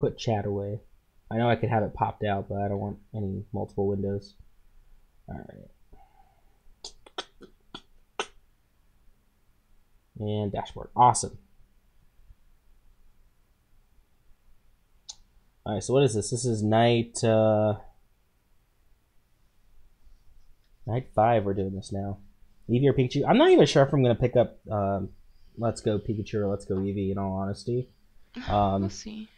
put chat away. I know I could have it popped out, but I don't want any multiple windows. Alright. And dashboard. Awesome. Alright, so what is this? This is night uh Night five we're doing this now. Eevee or Pikachu? I'm not even sure if I'm gonna pick up um, Let's Go Pikachu or Let's Go Eevee in all honesty. Um, we'll see.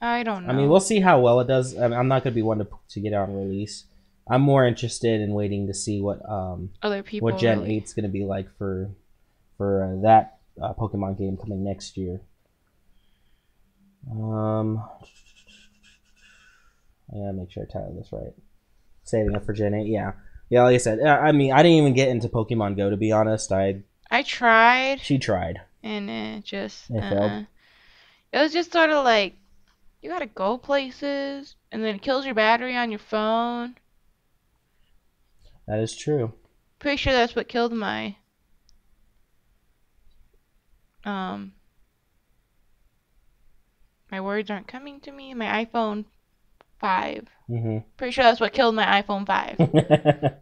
I don't know. I mean, we'll see how well it does. I am not going to be one to, to get out on release. I'm more interested in waiting to see what um other people what Gen really. 8's going to be like for for uh, that uh, Pokemon game coming next year. Um, I gotta make sure I title this right. Saving it for Gen 8, yeah, yeah. Like I said, uh, I mean, I didn't even get into Pokemon Go to be honest. I I tried she tried. and it just It uh failed? It was just sort of like you gotta go places and then it kills your battery on your phone. That is true. Pretty sure that's what killed my um my words aren't coming to me. My iPhone 5. hmm Pretty sure that's what killed my iPhone 5.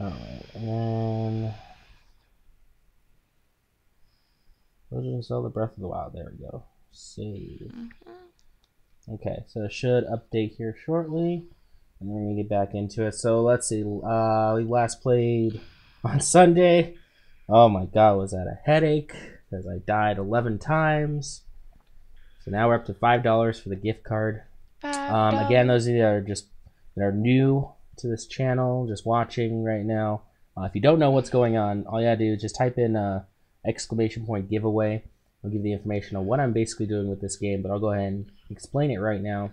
Alright, and then Legend of Zelda Breath of the Wild. There we go. Save. Mhm. Okay, so it should update here shortly, and then we're gonna get back into it. So let's see. Uh, we last played on Sunday. Oh my God, was that a headache? Because I died eleven times. So now we're up to five dollars for the gift card. Um, again, those of you that are just that are new to this channel, just watching right now, uh, if you don't know what's going on, all you gotta do is just type in uh, exclamation point giveaway. I'll give the information on what I'm basically doing with this game, but I'll go ahead and explain it right now.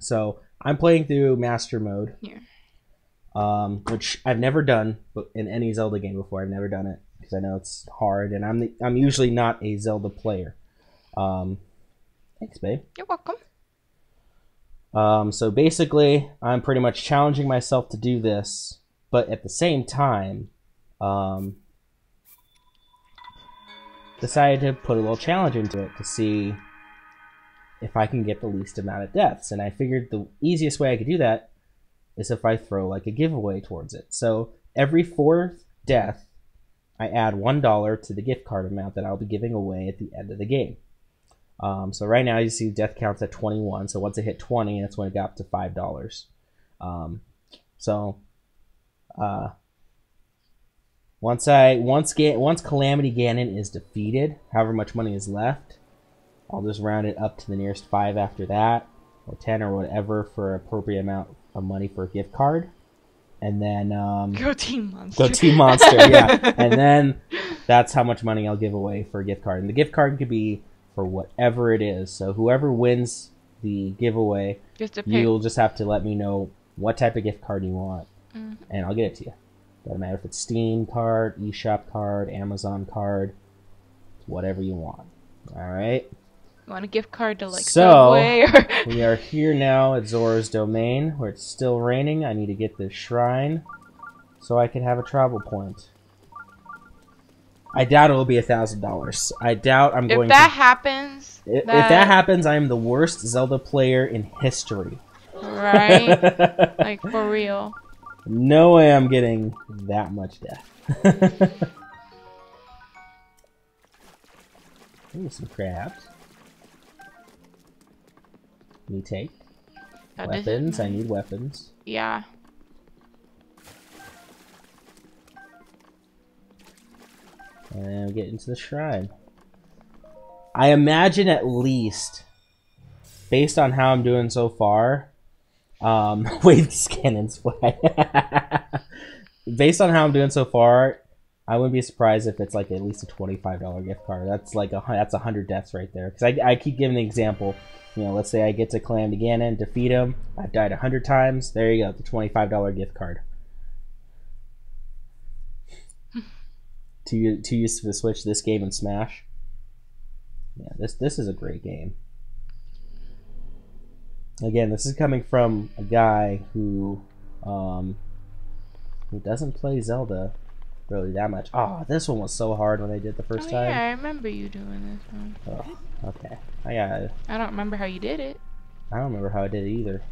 So I'm playing through Master Mode, Here. um, which I've never done, but in any Zelda game before, I've never done it because I know it's hard, and I'm the, I'm usually not a Zelda player. Um, thanks, babe. You're welcome. Um, so basically, I'm pretty much challenging myself to do this, but at the same time, um, decided to put a little challenge into it to see if I can get the least amount of deaths. And I figured the easiest way I could do that is if I throw like a giveaway towards it. So every fourth death, I add one dollar to the gift card amount that I'll be giving away at the end of the game. Um, so right now you see death counts at 21. So once it hit 20, that's when it got up to five dollars. Um, so uh, once I once Ga- once Calamity Ganon is defeated, however much money is left, I'll just round it up to the nearest five after that, or 10 or whatever for appropriate amount of money for a gift card, and then um, Go Team Monster. Go Team Monster, yeah. And then that's how much money I'll give away for a gift card. And the gift card could be for whatever it is. So whoever wins the giveaway, Just you'll just have to let me know what type of gift card you want, Mm. and I'll get it to you. Doesn't matter if it's Steam card, eShop card, Amazon card, whatever you want. All right. You want a gift card to like So- Subway or We are here now at Zora's Domain, where it's still raining. I need to get this shrine so I can have a travel point. I doubt it will be a thousand dollars. I doubt I'm going if that to. happens, i- If that happens, I am the worst Zelda player in history. right? like for real. No way I'm getting that much death. Ooh, some crabs. Me take That weapons. I need weapons. Yeah. And we get into the shrine. I imagine at least, based on how I'm doing so far, um, wave these cannons fly. based on how I'm doing so far, I wouldn't be surprised if it's like at least a twenty-five dollar gift card. That's like a that's a hundred deaths right there. Because I, I keep giving the example. You know, let's say I get to Calamity Ganon, defeat him. I've died a hundred times. There you go, the twenty-five dollar gift card. to u- to the Switch, this game and Smash. Yeah, this this is a great game. Again, this is coming from a guy who um, who doesn't play Zelda really that much. Oh, this one was so hard when I did the first oh, time. yeah, I remember you doing this one. Oh, okay. I got. I don't remember how you did it. I don't remember how I did it either.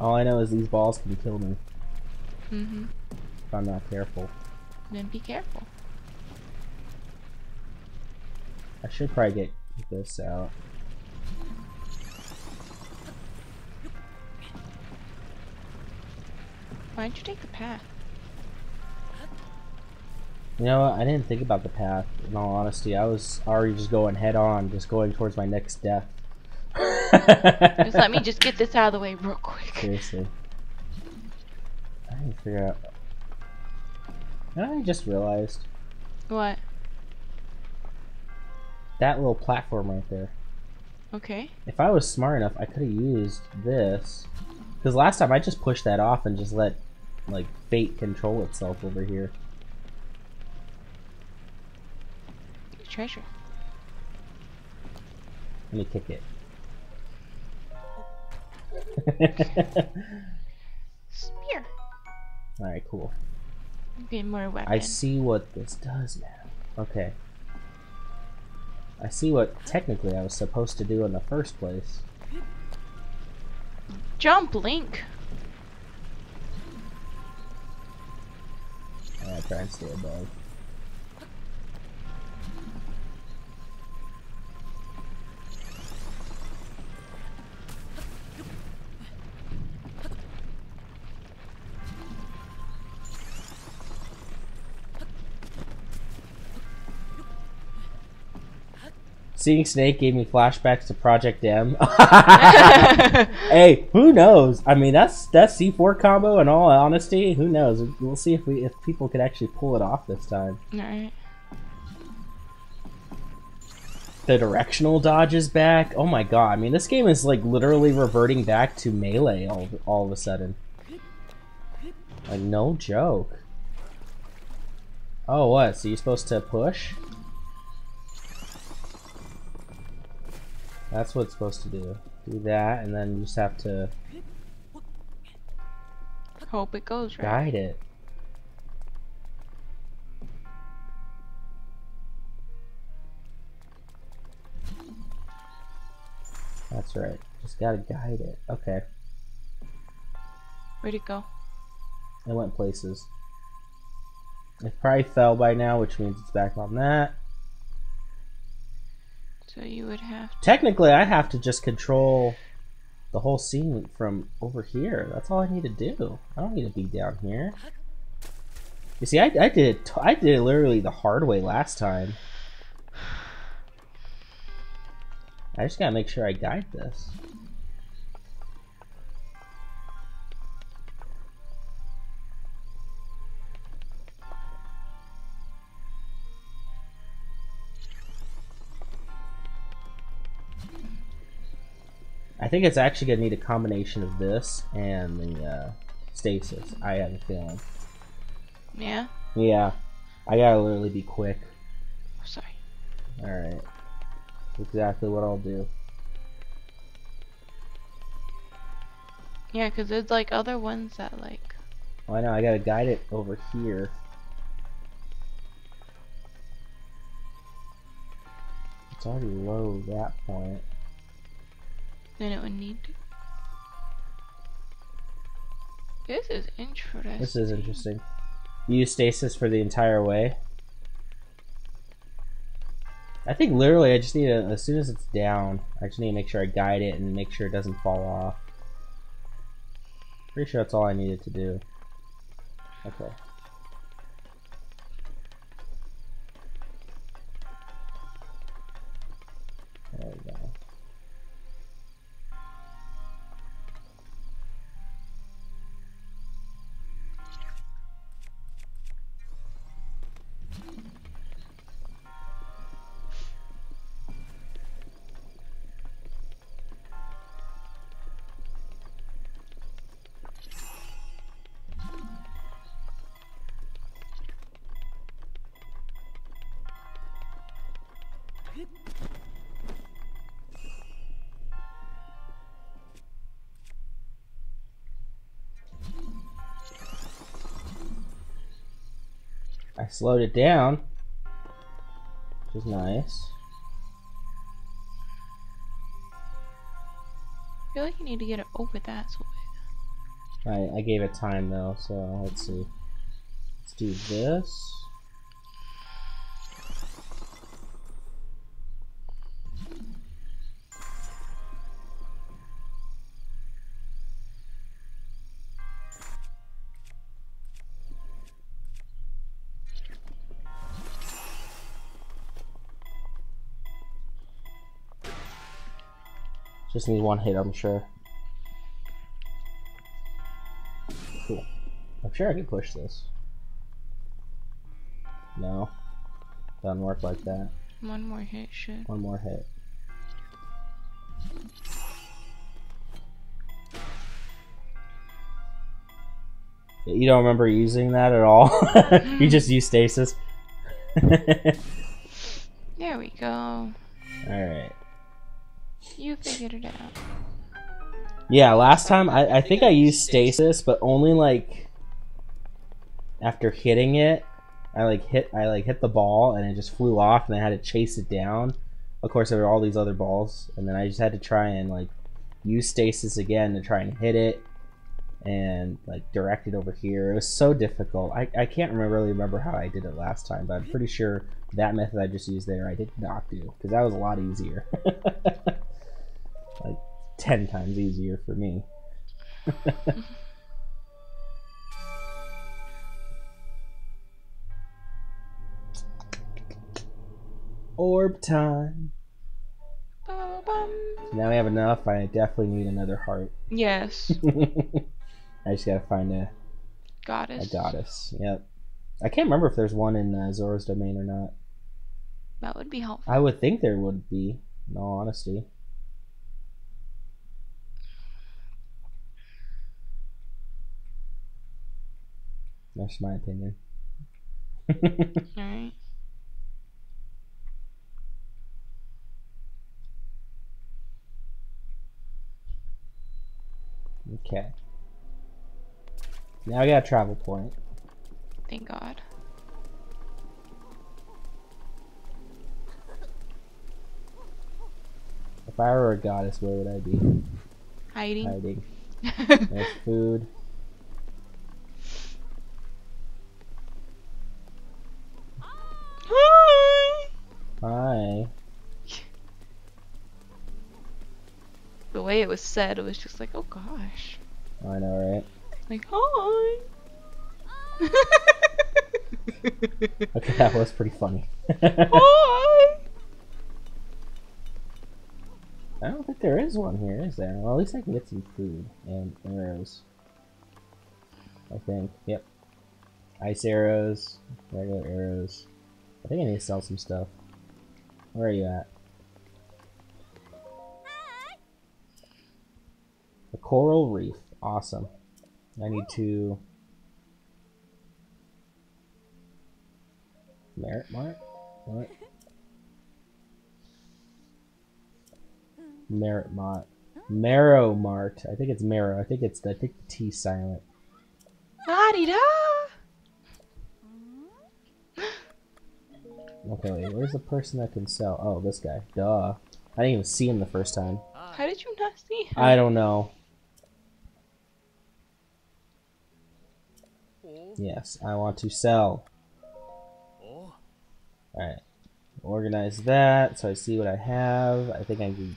All I know is these balls can kill me Mm-hmm. if I'm not careful. Then be careful. I should probably get this out. Why'd you take the path? You know what? I didn't think about the path. In all honesty, I was already just going head on, just going towards my next death. Just let me just get this out of the way real quick. Seriously. I didn't figure out. You know I just realized? What? That little platform right there. Okay. If I was smart enough, I could have used this. Because last time I just pushed that off and just let, like, fate control itself over here. Treasure. Let me kick it. Spear. Alright, cool. Get more weapons. I see what this does now. Okay. I see what technically I was supposed to do in the first place. Jump, Link. I'm gonna try and stay above. Seeing Snake gave me flashbacks to Project M. hey, who knows? I mean, that's that's C4 combo. In all honesty, who knows? We'll see if we if people could actually pull it off this time. Alright. The directional dodge is back. Oh my god! I mean, this game is like literally reverting back to melee all all of a sudden. Like no joke. Oh, what? So you're supposed to push? That's what it's supposed to do. Do that, and then you just have to Hope it goes right. guide it. That's right. Just gotta guide it. Okay. Where'd it go? It went places. It probably fell by now, which means it's back on that. So you would have to. Technically, I have to just control the whole scene from over here. That's all I need to do. I don't need to be down here. You see, I, I did it. T- I did it literally the hard way last time. I just gotta make sure I guide this. I think it's actually gonna need a combination of this and the uh, stasis. I have a feeling. Yeah? Yeah, I gotta literally be quick. Oh, Sorry. All right, exactly what I'll do. Yeah, 'cause there's like other ones that like. Oh, I know. I gotta guide it over here. It's already low that point. It would need. This is interesting. This is interesting. You use stasis for the entire way. I think literally I just need to, as soon as it's down, I just need to make sure I guide it and make sure it doesn't fall off. Pretty sure that's all I needed to do. Okay. Slowed it down, which is nice. I feel like you need to get it over that. I, I gave it time though, so let's see. Let's do this. Just need one hit, I'm sure. Cool. I'm sure I can push this. No. Doesn't work like that. One more hit should. One more hit. You don't remember using that at all? you mm-hmm. just use stasis? There we go. Alright. You figured it out. Yeah, last time I, I think I used stasis, but only like after hitting it, I like hit I like hit the ball and it just flew off and I had to chase it down. Of course there were all these other balls, and then I just had to try and like use stasis again to try and hit it and like direct it over here. It was so difficult. I, I can't remember, really remember how I did it last time, but I'm pretty sure that method I just used there I did not do because that was a lot easier. like 10 times easier for me. Orb time. Ba-ba-bum. Now we have enough. I definitely need another heart. Yes, I just gotta find a, goddess. a goddess. goddess. Yep. I can't remember if there's one in uh, Zora's domain or not. That would be helpful. I would think there would be, in all honesty. That's my opinion. Alright. okay. Now I got a travel point. Thank God. If I were a goddess, where would I be? Hiding. Hiding. There's food. Hi. Hi. The way it was said, it was just like, oh gosh. I know, right? Like, hi. Okay, that was pretty funny. hi. I don't think there is one here, is there? Well, at least I can get some food and arrows. I think. Yep. Ice arrows, regular arrows. I think I need to sell some stuff. Where are you at? The coral reef. Awesome. I need to. Merit mark? What? Merit Mart. Marrow Mart. I think it's Marrow. I think it's I think the T silent. La-di-da. Okay, wait, where's the person that can sell? Oh, this guy. Duh. I didn't even see him the first time. How did you not see him? I don't know. Yes, I want to sell. Alright. Organize that so I see what I have. I think I can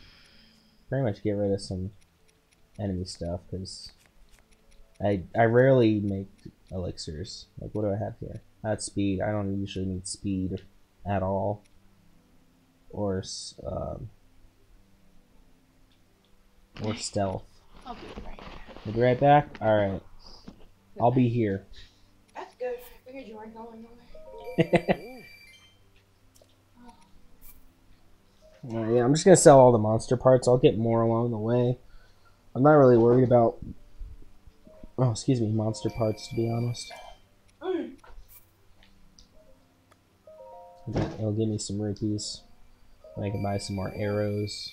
pretty much get rid of some enemy stuff because I I rarely make elixirs. Like what do I have here? That's speed. I don't usually need speed at all. Or um, or stealth. I'll be right back. We'll be right back. All right, I'll be here. That's good. I figured you weren't going nowhere. Uh, yeah, I'm just gonna sell all the monster parts. I'll get more along the way. I'm not really worried about. Oh, excuse me, monster parts. To be honest, it'll give me some rupees. I can buy some more arrows.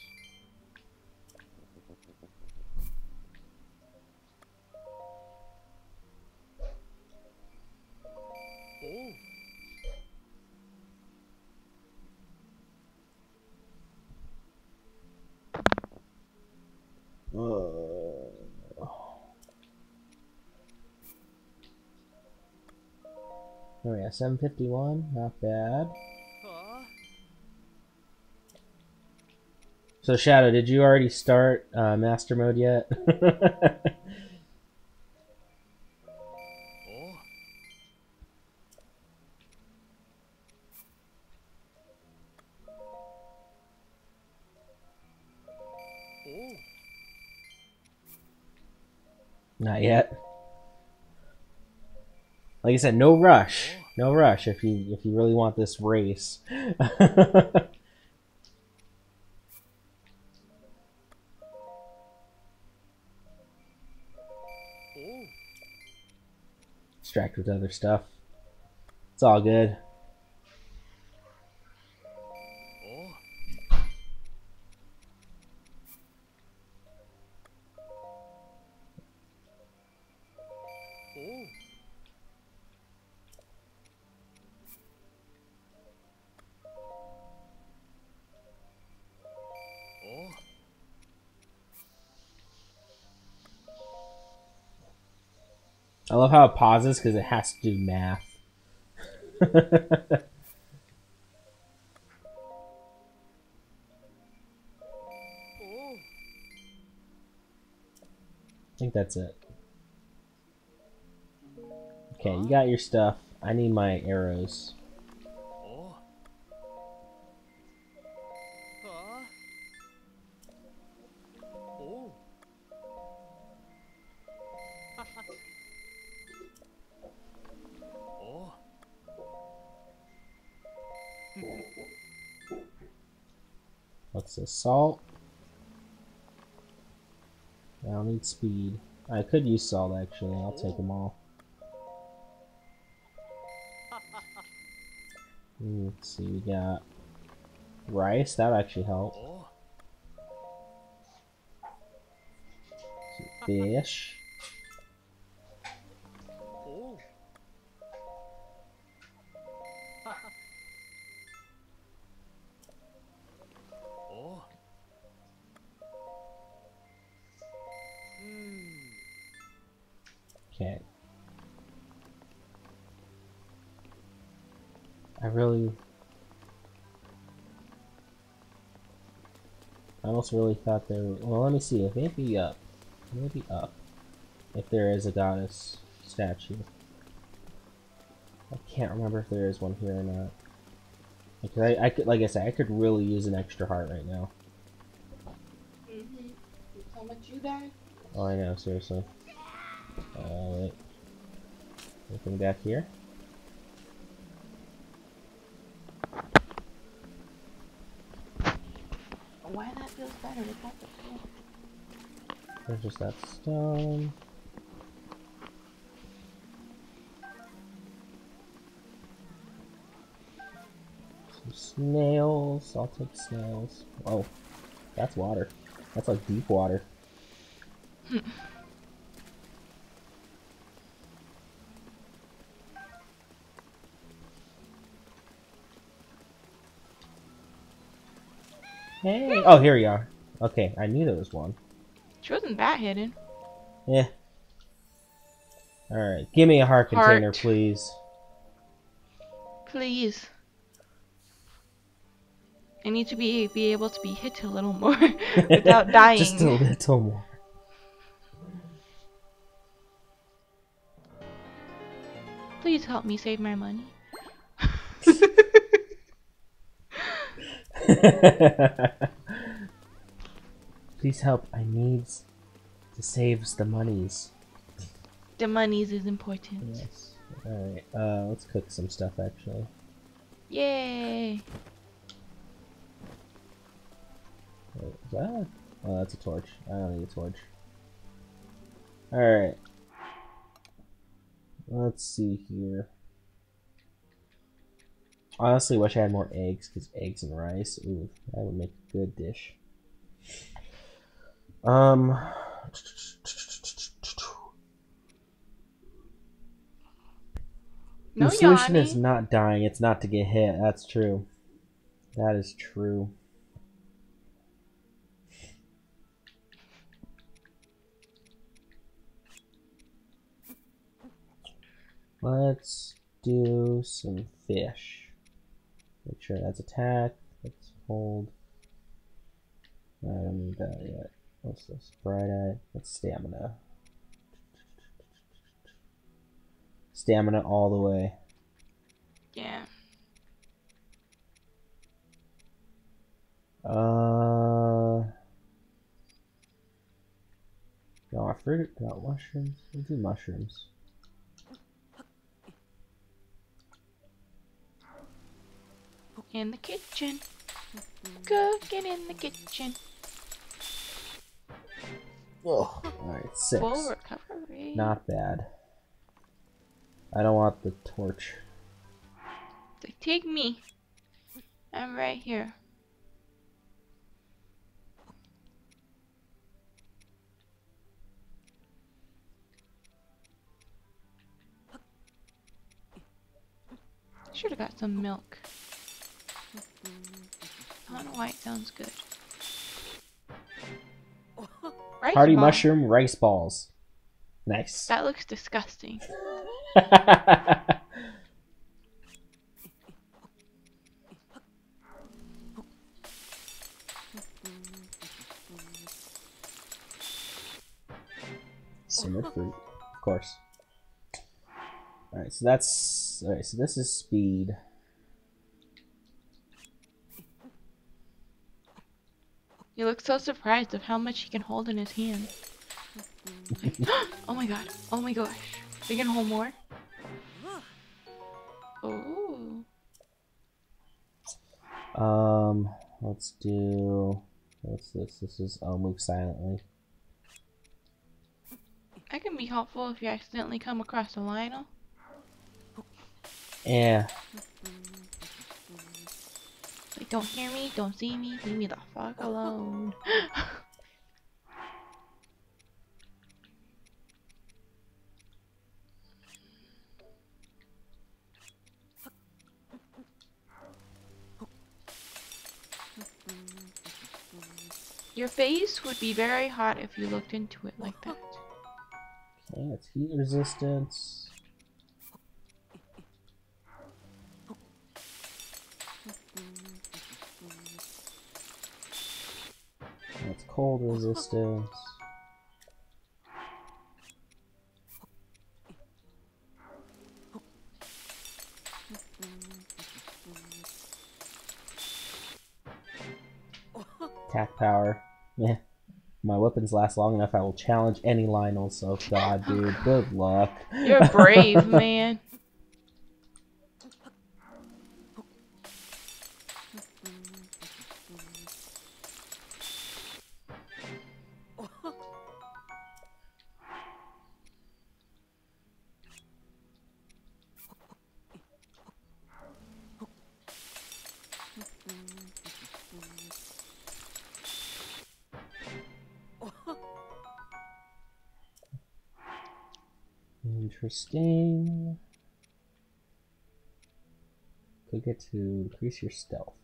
Yeah, 751, not bad. So Shadow, did you already start uh, Master Mode yet? Not yet. Like I said, no rush. No rush if you if you really want this race. Distracted with other stuff. It's all good. Love how it pauses because it has to do math. I think that's it. Okay, you got your stuff. I need my arrows. This? Salt? I don't need speed. I could use salt actually. I'll take them all. Hmm, Let's see, we got rice. That actually help. Fish. Almost really thought there... Well, let me see. It may be up. It may be up. If there is a goddess statue. I can't remember if there is one here or not. Because I, I could, like I said, I could really use an extra heart right now. Mm-hmm. How much you? Oh, I know, seriously. Wait. Anything back here? Why that feels better without the floor? There's just that stone. Some snails. I'll take snails. Oh, that's water. That's like deep water. Hmm. hey! Oh, here we are. Okay, I knew there was one. She wasn't that hidden. Yeah. Alright, give me a heart container, Heart. please. Please. I need to be be able to be hit a little more without dying. Just a little more. Please help me save my money. Please help. I need to save the monies. The monies is important. Yes. Alright, uh, let's cook some stuff actually. Yay! Wait, is that? Oh, that's a torch. I don't need a torch. Alright. Let's see here. Honestly, wish I had more eggs, because eggs and rice, ooh, that would make a good dish. Um. No the solution Yanni. is not dying, it's not to get hit. That's true. That is true. Let's do some fish. Make sure that's attack. Let's hold. I don't need that yet. What's this? Bright eye. That's stamina. Stamina all the way. Yeah. Uh. Got fruit, got mushrooms. We'll do mushrooms. In the kitchen. Cooking in the kitchen. Whoa. Alright, six. Full recovery. Not bad. I don't want the torch. Like, take me. I'm right here. Should have got some milk. I don't know why it sounds good. Rice Party ball? mushroom rice balls. Nice. That looks disgusting. Simmered fruit, of course. Alright, so that's. Alright, so this is speed. He looks so surprised of how much he can hold in his hand. Like, oh my god. Oh my gosh. We can hold more? Oh. Um, let's do. What's this? This is. Oh, move silently. That can be helpful if you accidentally come across a Lynel. Yeah. Don't hear me, don't see me, leave me the fuck alone. Your face would be very hot if you looked into it like that. Okay, it's heat resistance. Cold resistance. Attack power. Yeah. My weapons last long enough, I will challenge any Lynel, so god dude, good luck. You're brave, man. Interesting. Click it to increase your stealth.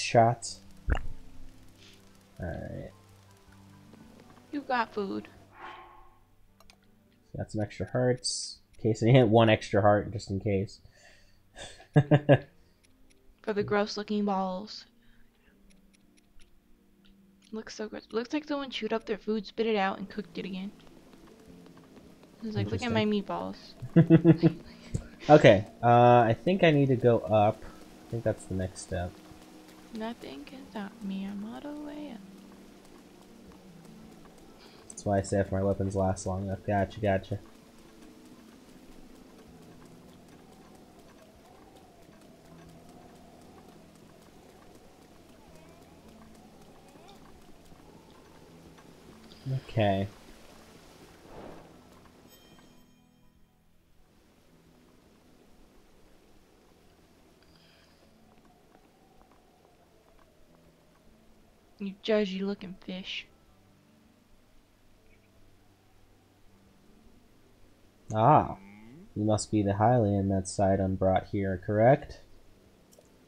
Shots. Alright. You got food. Got some extra hearts. In case I hit one extra heart just in case. For the gross looking balls. Looks so gross. Looks like someone chewed up their food, spit it out, and cooked it again. It's like, look at my meatballs. okay, uh, I think I need to go up. I think that's the next step. Nothing can stop me. I'm all the way up. That's why I say if my weapons last long enough. Gotcha, gotcha. Okay. You judgy looking fish. Ah, you must be the Hylian that Sidon brought here, correct?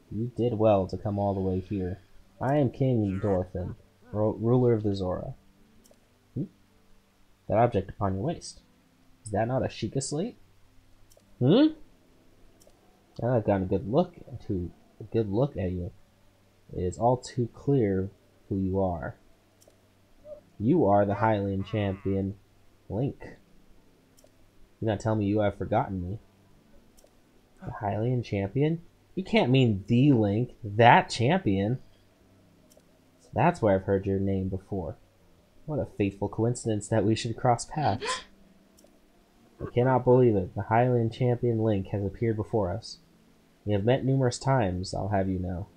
You did well to come all the way here. I am King Dorephan, ruler of the Zora. Hmm? That object upon your waist. Is that not a Sheikah slate? Hmm? Now I've gotten a good look to a good look at you. It is all too clear who you are. You are the Hylian champion, Link. Do not tell me you have forgotten me. The Hylian champion? You can't mean the Link, that champion. That's where I've heard your name before. What a fateful coincidence that we should cross paths. I cannot believe it. The Hylian champion Link has appeared before us. We have met numerous times, I'll have you know.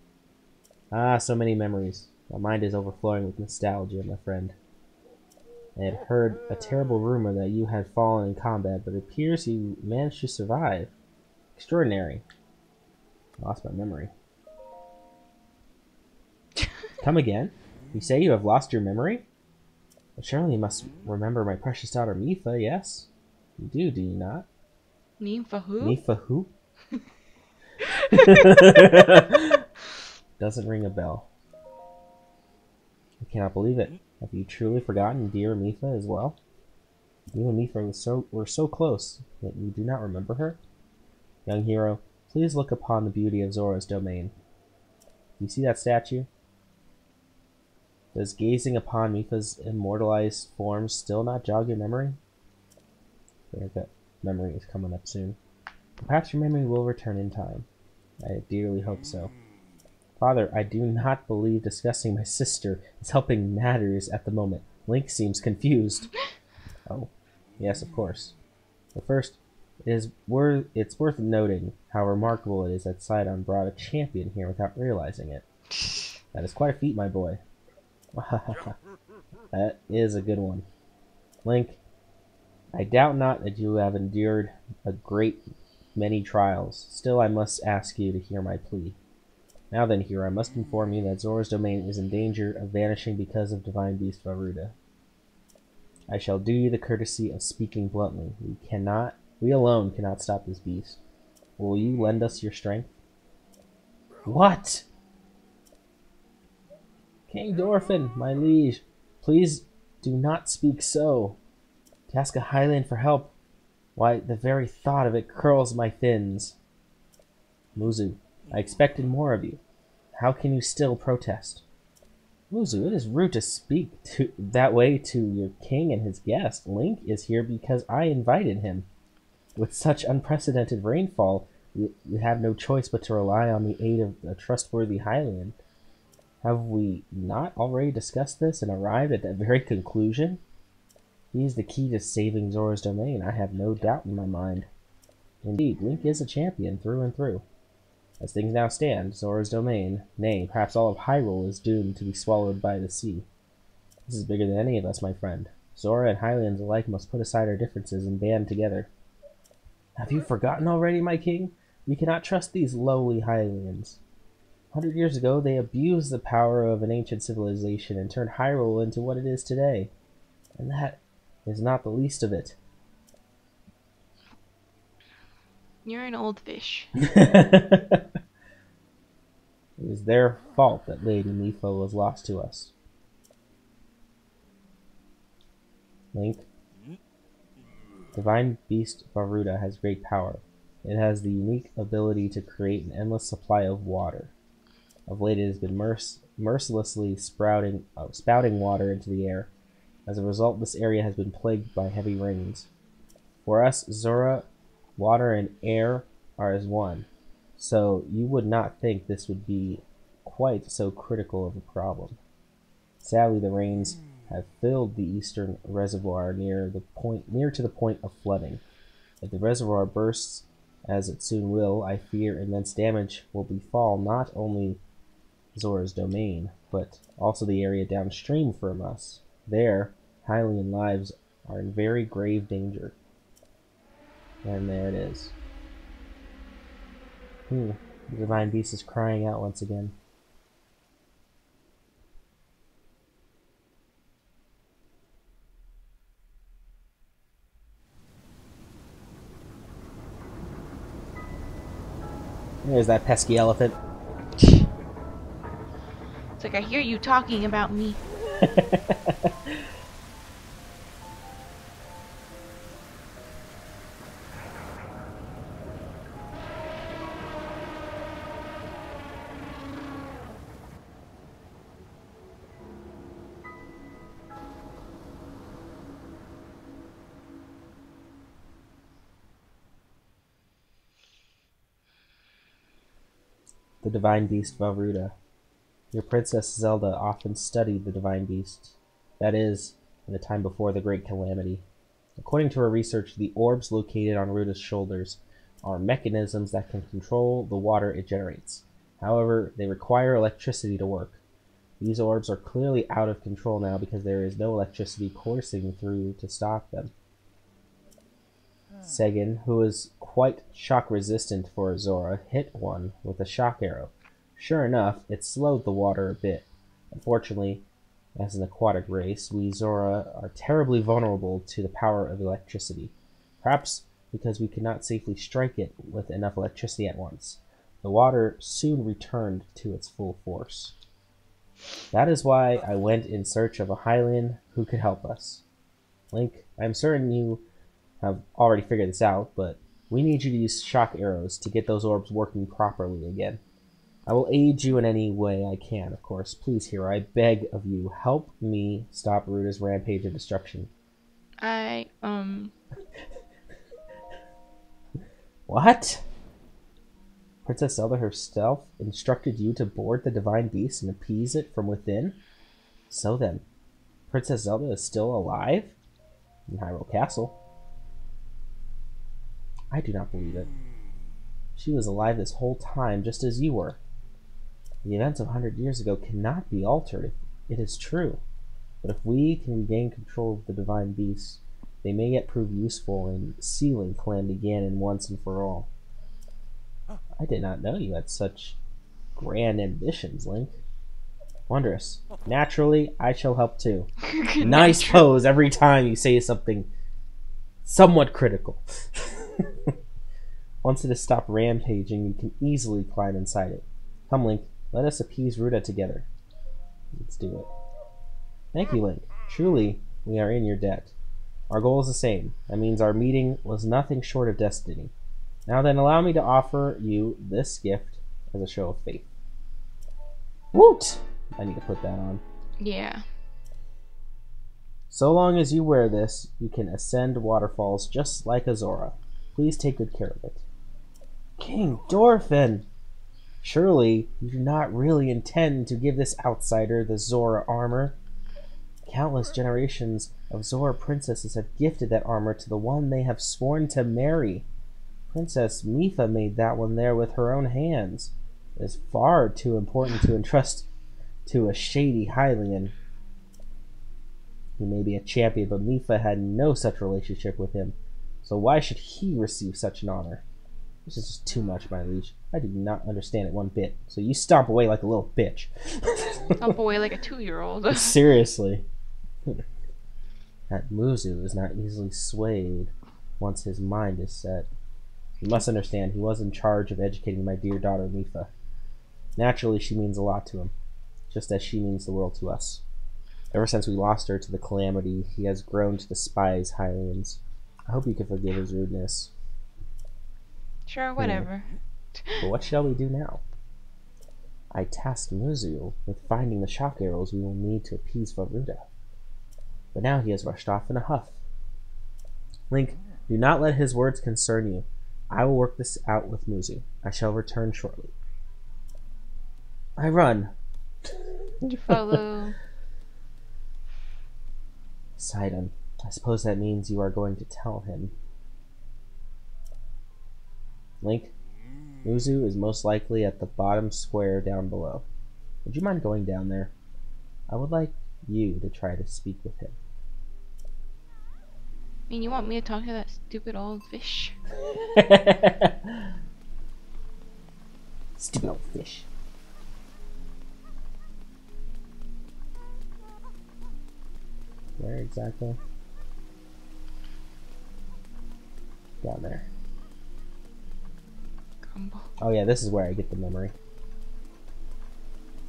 Ah, so many memories. My mind is overflowing with nostalgia, my friend. I had heard a terrible rumor that you had fallen in combat, but it appears you managed to survive. Extraordinary. I lost my memory. Come again? You say you have lost your memory? But surely you must remember my precious daughter Mipha, yes? You do, do you not? For who? Mipha who? Doesn't ring a bell. I cannot believe it. Have you truly forgotten dear Mipha as well? You and Mipha were so, were so close, yet you do not remember her? Young hero, please look upon the beauty of Zora's domain. Do you see that statue? Does gazing upon Mipha's immortalized form still not jog your memory? Think that memory is coming up soon. Perhaps your memory will return in time. I dearly hope so. Father, I do not believe discussing my sister is helping matters at the moment. Link seems confused. Oh, yes, of course. But first, it is wor it's worth noting how remarkable it is that Sidon brought a champion here without realizing it. That is quite a feat, my boy. that is a good one. Link, I doubt not that you have endured a great many trials. Still, I must ask you to hear my plea. Now then, here I must inform you that Zora's domain is in danger of vanishing because of Divine Beast Vah-Ruta. I shall do you the courtesy of speaking bluntly. We cannot, we alone cannot stop this beast. Will you lend us your strength? What? King Dorephan, my liege, please do not speak so. To ask a Hylian for help, why, the very thought of it curls my fins. Muzu, I expected more of you. How can you still protest? Muzu, it is rude to speak to that way to your king and his guest. Link is here because I invited him. With such unprecedented rainfall, we, we have no choice but to rely on the aid of a trustworthy Hylian. Have we not already discussed this and arrived at that very conclusion? He is the key to saving Zora's domain, I have no doubt in my mind. Indeed, Link is a champion through and through. As things now stand, Zora's domain, nay, perhaps all of Hyrule, is doomed to be swallowed by the sea. This is bigger than any of us, my friend. Zora and Hylians alike must put aside our differences and band together. Have you forgotten already, my king? We cannot trust these lowly Hylians. A hundred years ago, they abused the power of an ancient civilization and turned Hyrule into what it is today. And that is not the least of it. You're an old fish. it is their fault that Lady Mipha was lost to us. Link. Divine Beast Vah-Ruta has great power. It has the unique ability to create an endless supply of water. Of late, it has been merc- mercilessly sprouting, uh, spouting water into the air. As a result, this area has been plagued by heavy rains. For us, Zora Water and air are as one, so you would not think this would be quite so critical of a problem. Sadly, the rains have filled the eastern reservoir near the point near to the point of flooding. If the reservoir bursts, as it soon will, I fear immense damage will befall not only Zora's domain, but also the area downstream from us. There, Hylian lives are in very grave danger. And there it is. Hmm, the divine beast is crying out once again. There's that pesky elephant. It's like I hear you talking about me. the divine beast Vah Ruta. Your princess Zelda often studied the divine beast. That is, in the time before the Great Calamity. According to her research, the orbs located on Ruta's shoulders are mechanisms that can control the water it generates. However, they require electricity to work. These orbs are clearly out of control now because there is no electricity coursing through to stop them. Seggin, who is quite shock resistant for a Zora, hit one with a shock arrow. Sure enough, it slowed the water a bit. Unfortunately, as an aquatic race, we Zora are terribly vulnerable to the power of electricity. Perhaps because we could not safely strike it with enough electricity at once. The water soon returned to its full force. That is why I went in search of a Hylian who could help us. Link, I am certain you have already figured this out, but we need you to use shock arrows to get those orbs working properly again. I will aid you in any way I can, of course. Please, Hero, I beg of you, help me stop Ruta's rampage of destruction. I, um. what? Princess Zelda herself instructed you to board the divine beast and appease it from within? So then, Princess Zelda is still alive? In Hyrule Castle. I do not believe it. She was alive this whole time, just as you were. The events of a hundred years ago cannot be altered. It is true. But if we can regain control of the divine beasts, they may yet prove useful in sealing Calamity Ganon once and for all. I did not know you had such grand ambitions, Link. Wondrous. Naturally, I shall help too. nice pose every time you say something somewhat critical. Once it has stopped rampaging, you can easily climb inside it. Come, Link, let us appease Ruta together. Let's do it. Thank you, Link. Truly, we are in your debt. Our goal is the same. That means our meeting was nothing short of destiny. Now then, allow me to offer you this gift as a show of faith. Woot! I need to put that on. Yeah. So long as you wear this, you can ascend waterfalls just like a Zora. Please take good care of it. King Dorephan! Surely you do not really intend to give this outsider the Zora armor. Countless generations of Zora princesses have gifted that armor to the one they have sworn to marry. Princess Mipha made that one there with her own hands. It is far too important to entrust to a shady Hylian. He may be a champion, but Mipha had no such relationship with him. So why should he receive such an honor? This is just too much, my liege. I do not understand it one bit. So you stomp away like a little bitch. stomp away like a two-year-old. Seriously. that Muzu is not easily swayed once his mind is set. You must understand, he was in charge of educating my dear daughter Mipha. Naturally, she means a lot to him, just as she means the world to us. Ever since we lost her to the calamity, he has grown to despise Hylians. I hope you can forgive his rudeness. Sure, whatever. But what shall we do now? I tasked Muzu with finding the shock arrows we will need to appease Vah Ruta. But now he has rushed off in a huff. Link, do not let his words concern you. I will work this out with Muzu. I shall return shortly. I run. You follow. Sidon. I suppose that means you are going to tell him. Link, Muzu is most likely at the bottom square down below. Would you mind going down there? I would like you to try to speak with him. I mean, you want me to talk to that stupid old fish? stupid old fish. Where exactly? Down there. Oh yeah, this is where I get the memory.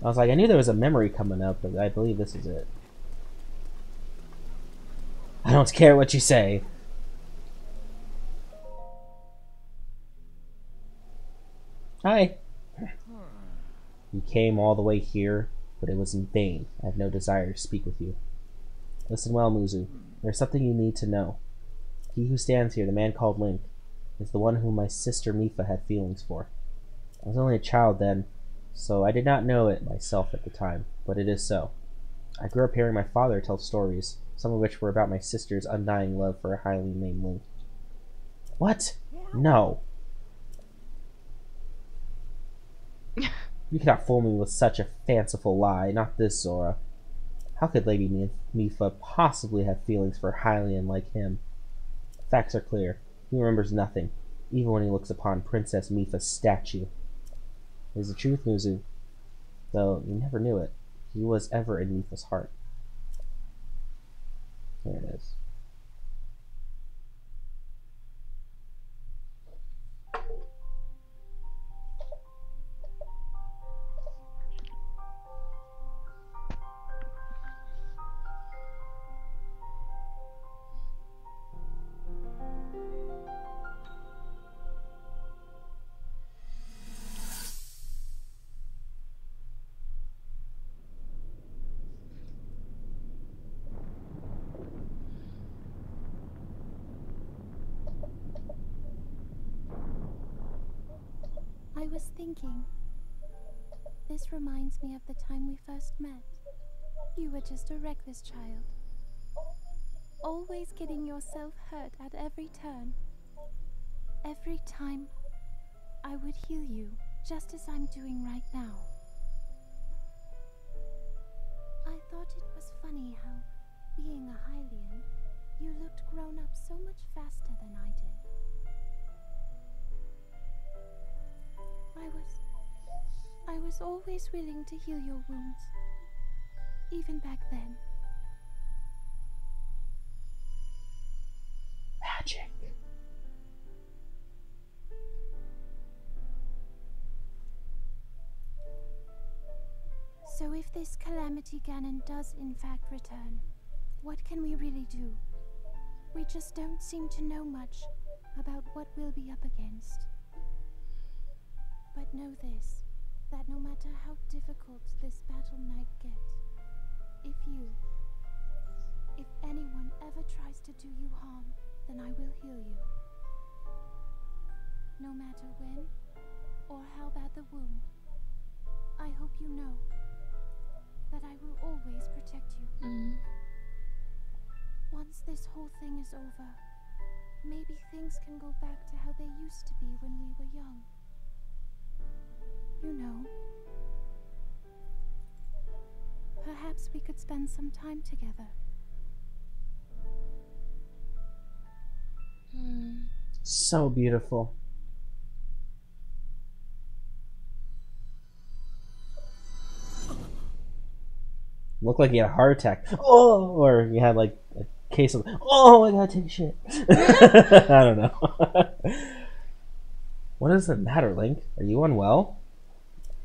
I was like, I knew there was a memory coming up, but I believe this is it. I don't care what you say. Hi. You came all the way here, but it was in vain. I have no desire to speak with you. Listen well, Muzu. There's something you need to know. He who stands here, the man called Link, is the one whom my sister Mipha had feelings for. I was only a child then, so I did not know it myself at the time, but it is so. I grew up hearing my father tell stories, some of which were about my sister's undying love for a Hylian named Link. What? No. you cannot fool me with such a fanciful lie, not this, Zora. How could Lady Mipha possibly have feelings for a Hylian like him? Facts are clear. He remembers nothing, even when he looks upon Princess Mipha's statue. It is the truth, Muzu. Though you never knew it, he was ever in Mipha's heart. There it is. Me of the time we first met. You were just a reckless child. Always getting yourself hurt at every turn. Every time I would heal you, just as I'm doing right now. I thought it was funny how, being a Hylian, you looked grown up so much faster than I did. I was. I was always willing to heal your wounds. Even back then. Magic. So if this Calamity Ganon does in fact return, what can we really do? We just don't seem to know much about what we'll be up against. But know this, that no matter how difficult this battle might get, if you, if anyone ever tries to do you harm, then I will heal you. No matter when or how bad the wound, I hope you know that I will always protect you. Mm. Once this whole thing is over, maybe things can go back to how they used to be when we were young. You know. Perhaps we could spend some time together. Mm. So beautiful. Looked like you had a heart attack. Oh, or you had like a case of. Oh, I gotta take shit. I don't know. what does it matter, Link? Are you unwell?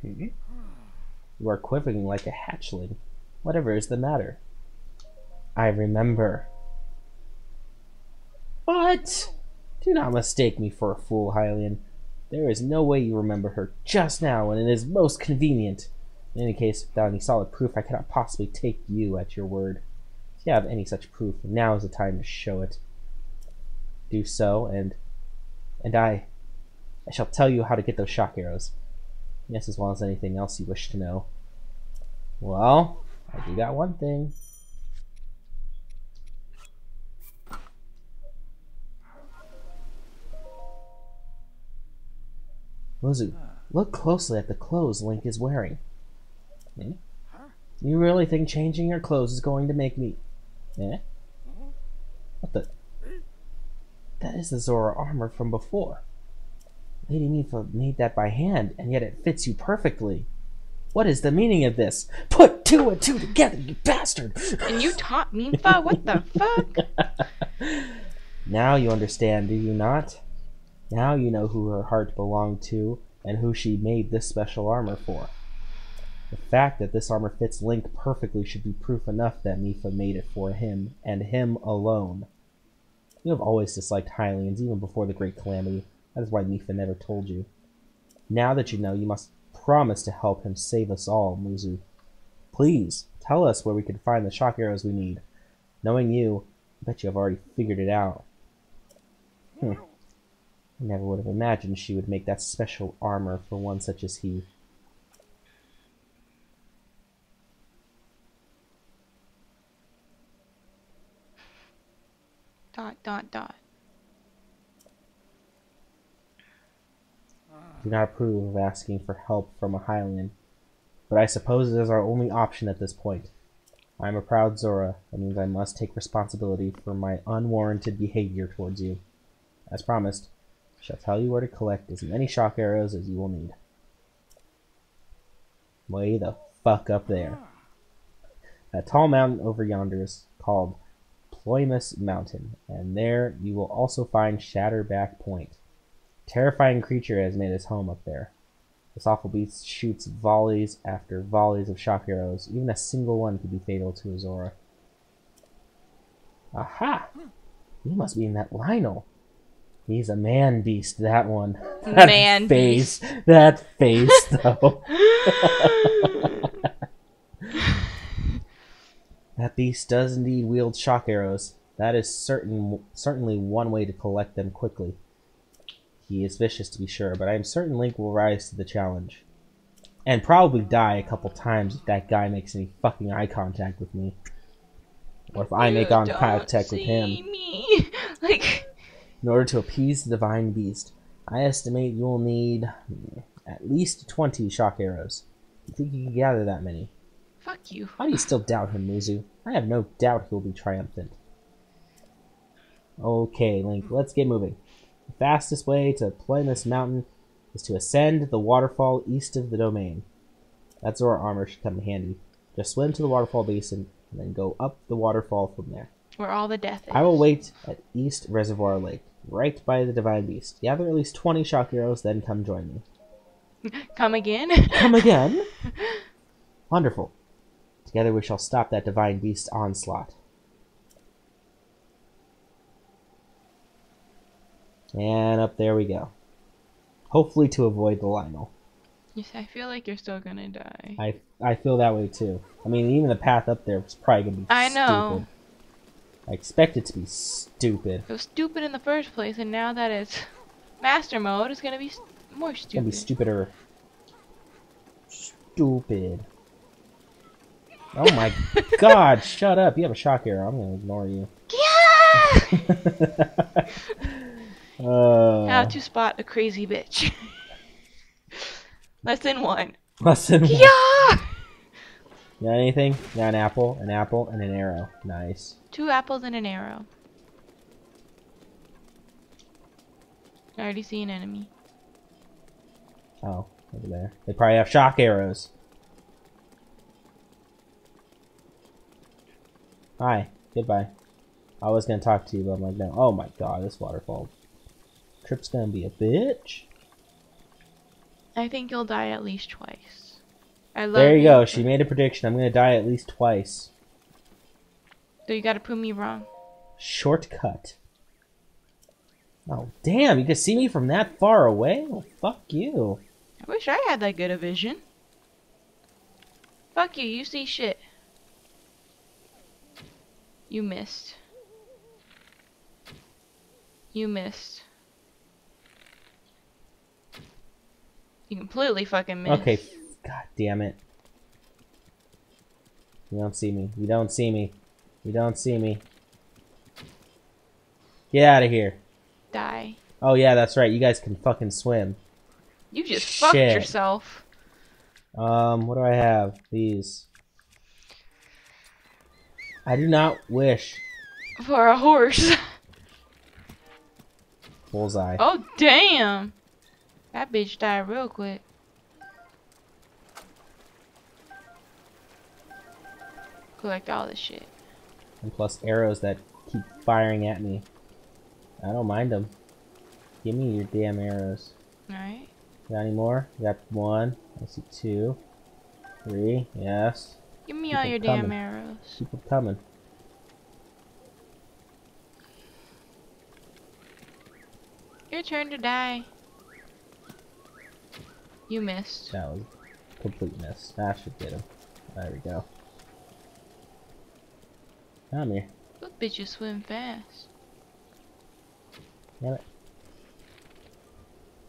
You are quivering like a hatchling. Whatever is the matter? I remember. What? Do not mistake me for a fool, Hylian. There is no way you remember her just now when it is most convenient. In any case, without any solid proof, I cannot possibly take you at your word. If you have any such proof, now is the time to show it. Do so, and and I I shall tell you how to get those shock arrows. Yes, as well as anything else you wish to know. Well, I do got one thing. Muzu, look closely at the clothes Link is wearing. Eh? You really think changing your clothes is going to make me... Eh? What the... That is the Zora armor from before. Lady Mipha made that by hand, and yet it fits you perfectly. What is the meaning of this? Put two and two together, you bastard! And you taught me, Fa? What the fuck? now you understand, do you not? Now you know who her heart belonged to, and who she made this special armor for. The fact that this armor fits Link perfectly should be proof enough that Mipha made it for him, and him alone. You have always disliked Hylians, even before the Great Calamity. That is why Mipha never told you. Now that you know, you must promise to help him save us all, Muzu. Please, tell us where we can find the shock arrows we need. Knowing you, I bet you have already figured it out. Hmm. I never would have imagined she would make that special armor for one such as he. Dot dot dot. Do not approve of asking for help from a Hylian, but I suppose it is our only option at this point. I am a proud Zora. That means I must take responsibility for my unwarranted behavior towards you. As promised, I shall tell you where to collect as many shock arrows as you will need. Way the fuck up there. That tall mountain over yonder is called Ploymus Mountain, and there you will also find Shatterback Point. Terrifying creature has made his home up there. This awful beast shoots volleys after volleys of shock arrows. Even a single one could be fatal to a Zora. Aha! You must be in that Lynel. He's a man beast, that one. That Man face. That face, though. that beast does indeed wield shock arrows. That is certain, certainly one way to collect them quickly. He is vicious to be sure, but I am certain Link will rise to the challenge. And probably die a couple times if that guy makes any fucking eye contact with me. Or if I make You eye don't contact with him. Me. Like In order to appease the divine beast, I estimate you'll need at least 20 shock arrows. You think you can gather that many? fuck you. Why do you still doubt him, Muzu? I have no doubt he'll be triumphant. Okay, Link, let's get moving. The fastest way to climb this mountain is to ascend the waterfall east of the domain. That's where our armor should come in handy. Just swim to the waterfall basin and then go up the waterfall from there. Where all the death is. I will wait at East Reservoir Lake, right by the Divine Beast. Gather at least 20 shock arrows, then come join me. Come again? Come again? Wonderful. Together we shall stop that Divine Beast onslaught. And up there we go. Hopefully to avoid the Lynel. yes, I feel like you're still gonna die. I I feel that way too. I mean, even the path up there was probably gonna be I know. stupid. I expect it to be stupid. It was stupid in the first place, and now that it's master mode, it's gonna be more It's gonna be stupider. Stupid. Oh my god, shut up. You have a shock arrow. I'm gonna ignore you. Yeah! uh, How to spot a crazy bitch. Lesson one. lesson one. Yeah! Got anything? Got an apple, an apple, and an arrow. Nice. Two apples and an arrow. I already see an enemy. Oh, over there. They probably have shock arrows. Hi. Goodbye. I was gonna talk to you, but I'm like, no. Oh my god, this waterfall trip's gonna be a bitch. I think you'll die at least twice. I love There you go. She made a prediction. I'm gonna die at least twice. So you gotta prove me wrong. Shortcut. Oh damn! You can see me from that far away. Well, fuck you. I wish I had that good a vision. Fuck you, you see shit. You missed. You missed. You completely fucking missed. Okay. God damn it. You don't see me. You don't see me. You don't see me. Get out of here. Die. Oh yeah, that's right. You guys can fucking swim. You just fucked yourself. Um, what do I have? These. I do not wish. For a horse. Bullseye. oh, damn. That bitch died real quick. Collect all this shit. And plus arrows that keep firing at me. I don't mind them. Give me your damn arrows. Alright. Got any more? Got one. I see two. Three. Yes. Give me Keep all your damn arrows. Keep them coming. Your turn to die. You missed. That was a complete miss. That should get him. There we go. Come here. Those bitches swim fast. Damn it.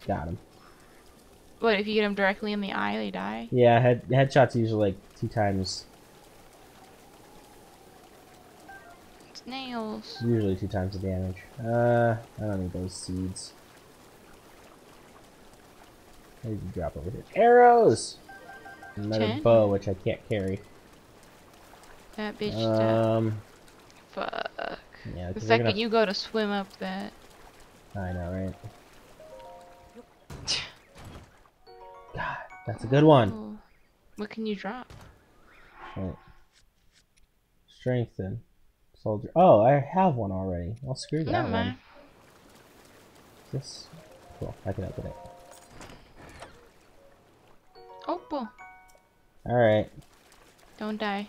Got him. What, if you get him directly in the eye, they die? Yeah, head headshots usually like two times. Nails. Usually two times the damage. Uh, I don't need those seeds. What did you drop over here? Arrows! Another Ten. bow, which I can't carry. That bitch. Um, Fuck. yeah, The 'cause they're second gonna- you go to swim up that. I know, right? God, that's a good one. Oh. What can you drop? Right. Strengthen. Soldier. Oh, I have one already. I'll screw that Never one. mind. This. Cool. I can open it. Oh, Opal. All right. Don't die.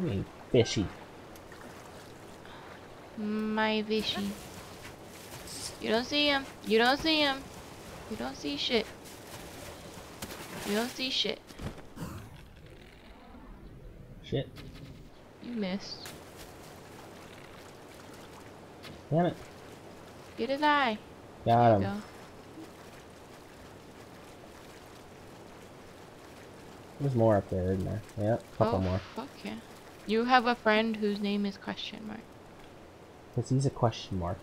Hey, fishy. My vishy. You don't see him. You don't see him. You don't see shit. You don't see shit. Shit. You missed. Damn it. Get a die. Got him. Go. There's more up there, isn't there? Yeah, a couple oh, more. fuck yeah. You have a friend whose name is question mark. Because he's a question mark.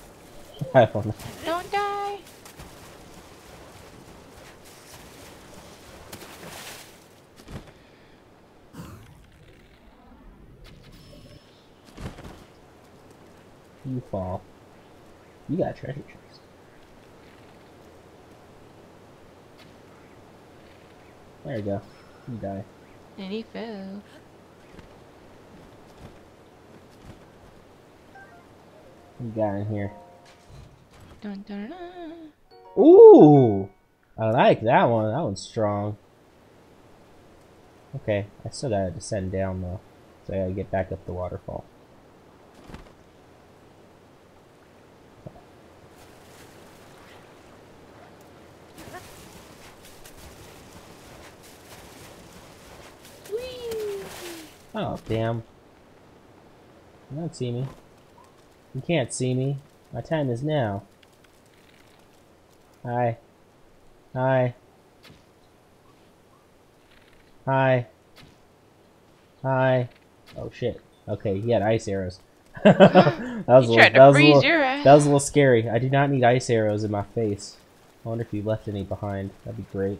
I don't know. Don't die. You fall. You got a treasure chest. There you go. You die. And he fell. You got in here. Dun, dun, dun. Ooh! I like that one. That one's strong. Okay, I still gotta descend down though. So I gotta get back up the waterfall. Oh, damn. You don't see me. You can't see me. My time is now. Hi. Hi. Hi. Hi. Oh shit. Okay, he had ice arrows. that was a little, that was a little, that was a little scary. I do not need ice arrows in my face. I wonder if you left any behind. That'd be great.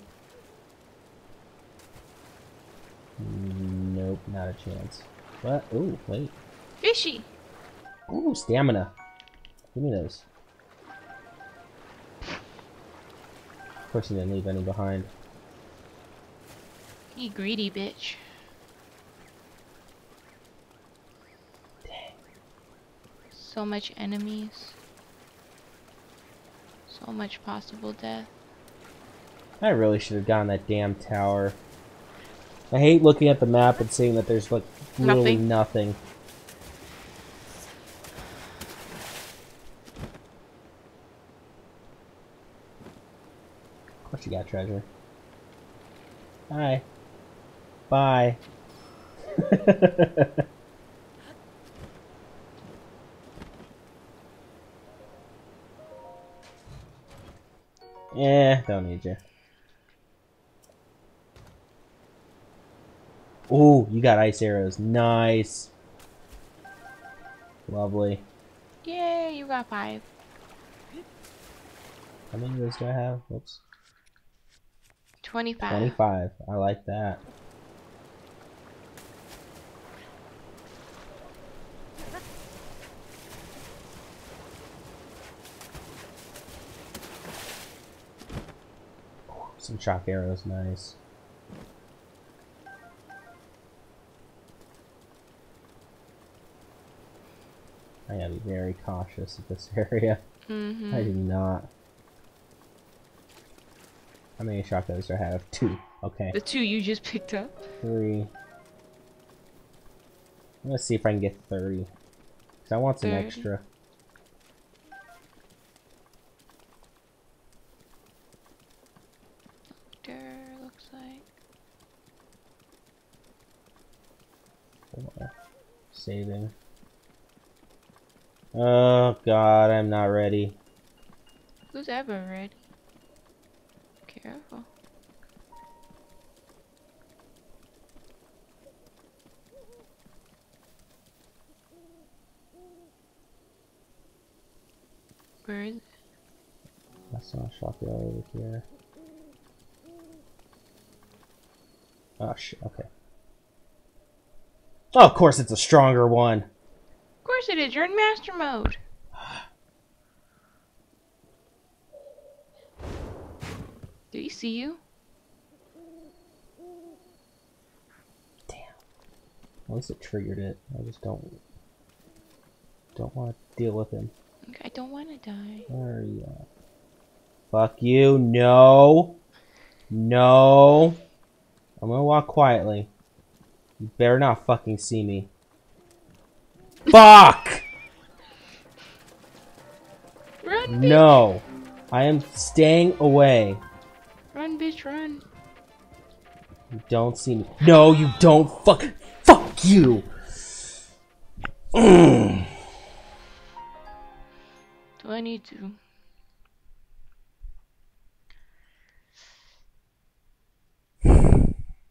Hmm. Nope, not a chance. What? Ooh, wait. Fishy. Ooh, stamina. Give me those. Of course, he didn't leave any behind. You greedy bitch. Dang. So much enemies. So much possible death. I really should have gotten that damn tower. I hate looking at the map and seeing that there's like literally Nothing. nothing. Of course you got treasure. Hi. Bye. Yeah, don't need you. Ooh, you got ice arrows. Nice. Lovely. Yay, you got five. How many of those do I have? Whoops. 25. 25. I like that. Some shock arrows, nice. I gotta be very cautious of this area. Mm-hmm. I do not. How many shotguns do I have? Two. Okay. The two you just picked up. Three. I'm gonna see if I can get 30. Because I want some 30. extra. There looks like. Saving. Oh god, I'm not ready. Who's ever ready? Careful. Where is it? That's not a shotgun over here. Ah, oh shit, okay. Oh, of course it's a stronger one. Of course it is. You're in master mode. Do you see you? Damn. At least it triggered it. I just don't don't want to deal with him. I don't want to die. Where are you at? Fuck you. No. No. I'm gonna walk quietly. You better not fucking see me. Fuck! Run, bitch. No. I am staying away. Run, bitch, run. You don't see me. No, you don't. Fuck. Fuck you. Mm. Do I need to?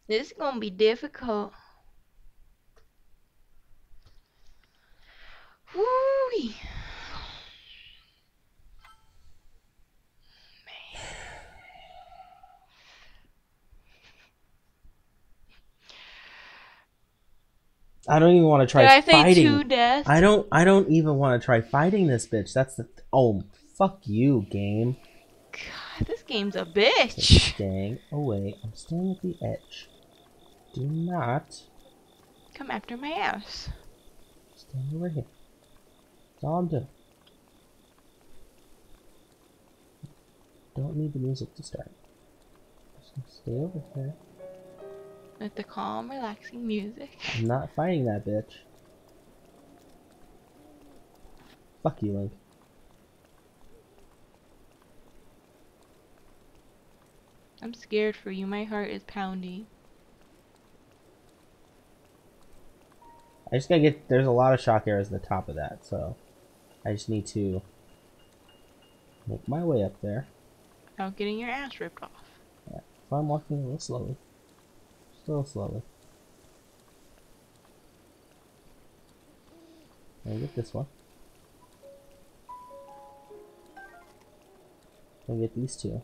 This is gonna be difficult. Woo! I don't even want to try Did I say fighting. two deaths? I don't. I don't even want to try fighting this bitch. That's the. oh, fuck you, game. God, this game's a bitch. Staying away. I'm staying at the edge. Do not Come after my ass. Stay over here. That's all I'm doing. Don't need the music to start. Just gonna stay over here. With the calm, relaxing music. I'm not fighting that bitch. Fuck you, Link. I'm scared for you. My heart is pounding. I just gotta get. There's a lot of shock arrows at the top of that, so I just need to make my way up there. Without getting your ass ripped off. So I'm walking a little slowly. Still slowly. I get this one? I get these two?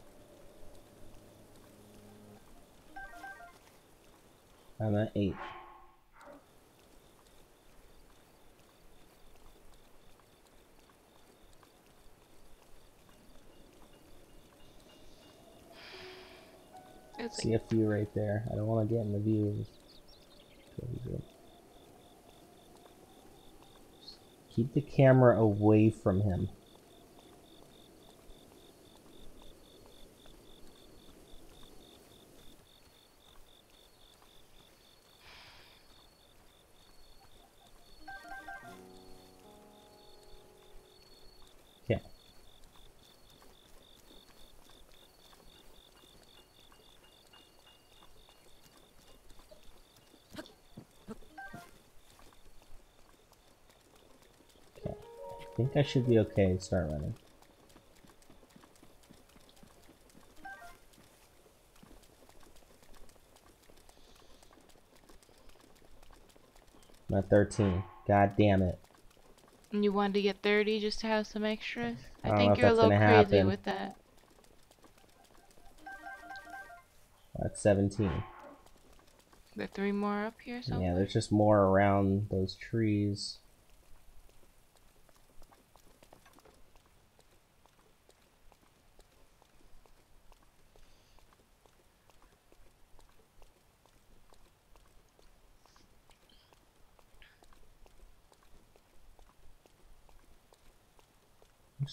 I'm at eight. See a few right there. I don't want to get in the view. Keep the camera away from him. Okay. Okay. I think I should be okay to start running. I'm at 13. God damn it. and you wanted to get 30 just to have some extras? I I, think you're a little crazy happen. with that. That's 17. There three more up here somewhere? Yeah, there's just more around those trees.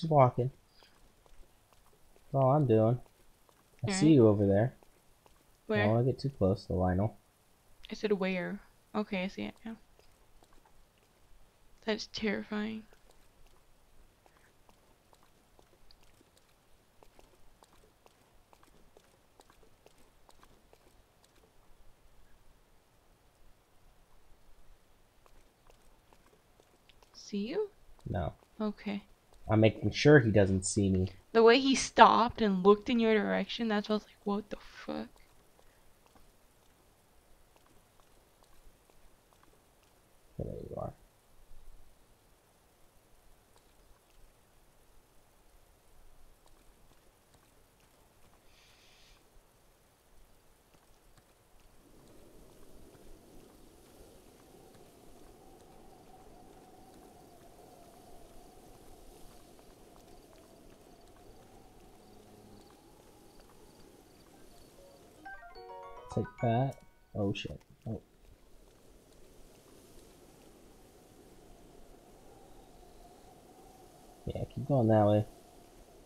Just walking. That's all I'm doing. I see Alright. you over there. Oh, I Where? don't want to get too close to Lynel. I said where. Okay, I see it now. That's terrifying. See you? No. Okay. I'm making sure he doesn't see me. The way he stopped and looked in your direction, that's why I was like, what the fuck? There you are. That. Oh shit. Oh. Yeah, keep going that way.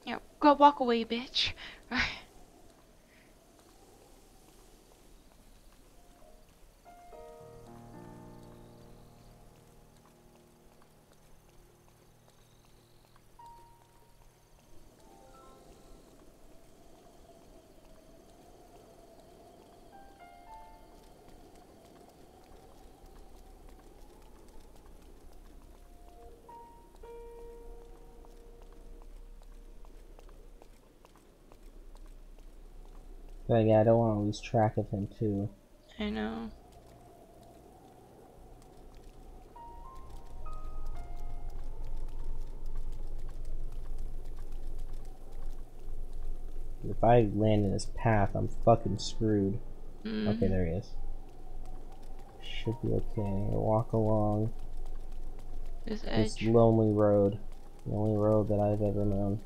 Yeah, go walk away, bitch. But yeah, I don't want to lose track of him too. I know. If I land in his path, I'm fucking screwed. Mm. Okay, there he is. Should be okay. Walk along This this lonely road. The only road that I've ever known.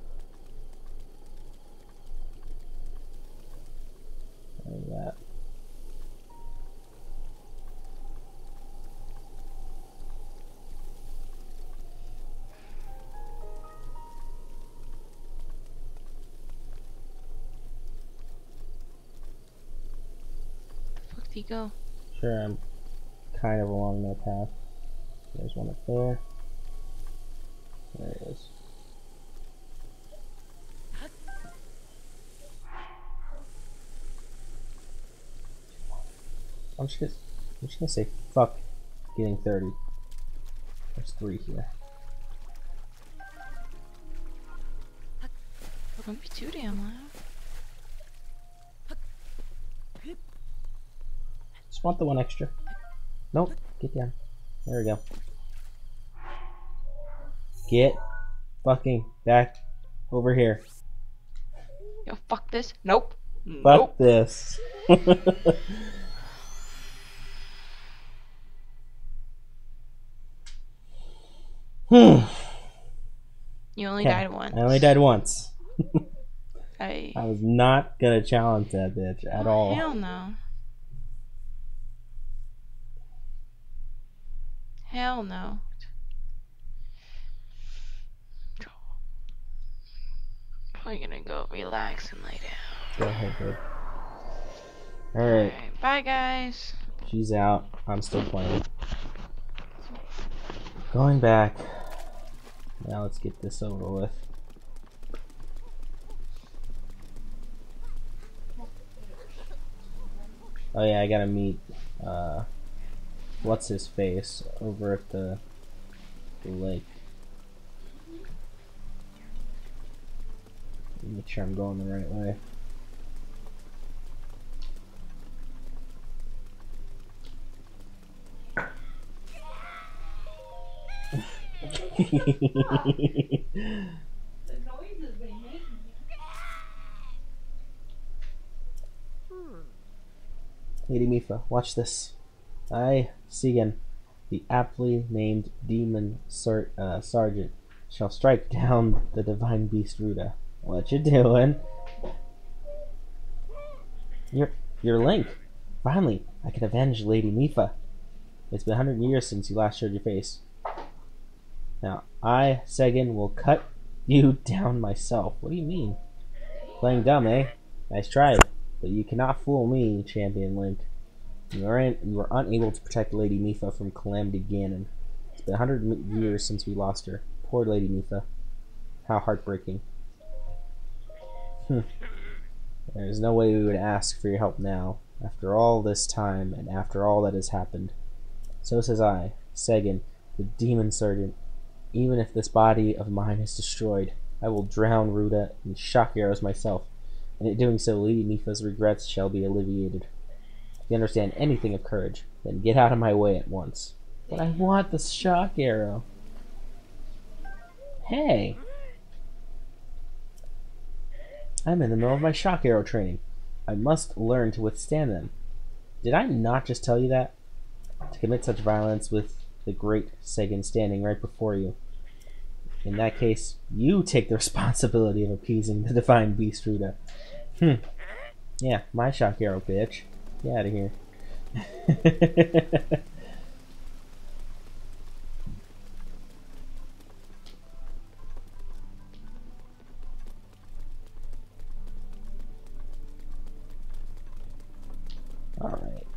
Go? Sure, I'm kind of along that path. There's one up there. There it is. I'm just gonna, I'm just gonna say fuck getting 30. There's three here. Don't be too damn loud. Just want the one extra. Nope, get down. There we go. Get fucking back over here. Yo, fuck this. Nope. Fuck Nope. this. hmm. You only Okay, died once. I only died once. I. I was not gonna challenge that bitch at Oh, all. Hell no. Hell no. Probably gonna go relax and lay down. Go ahead, babe. Alright, Alright, bye guys. she's out. I'm still playing. Going back. Now let's get this over with. Oh yeah, I gotta meet uh what's his face over at the, the lake. Make sure I'm going the right way. Lady Mipha, watch this. I, Seggin, the aptly named demon ser- uh, sergeant, shall strike down the divine beast Ruta. What you doing? You're, you're Link. Finally, I can avenge Lady Mipha. It's been a hundred years since you last showed your face. Now, I, Seggin, will cut You down myself. What do you mean? Playing dumb, eh? Nice try, but you cannot fool me, Champion Link. You are, in, you are unable to protect Lady Mipha from Calamity Ganon. It's been a hundred years since we lost her. Poor Lady Mipha. How heartbreaking. Hmm. There's no way we would ask for your help now, after all this time and after all that has happened. So says I, Seggin, the Demon Sergeant. Even if this body of mine is destroyed, I will drown Ruta in shock arrows myself, and in doing so, Lady Mipha's regrets shall be alleviated. You understand anything of courage, then get out of my way at once. But I want the shock arrow. Hey! I'm in the middle of my shock arrow training. I must learn to withstand them. Did I not just tell you that? To commit such violence with the great Seggin standing right before you. In that case, you take the responsibility of appeasing the divine beast Ruta. Hmm. Yeah, my shock arrow, bitch. Get out of here. Alright.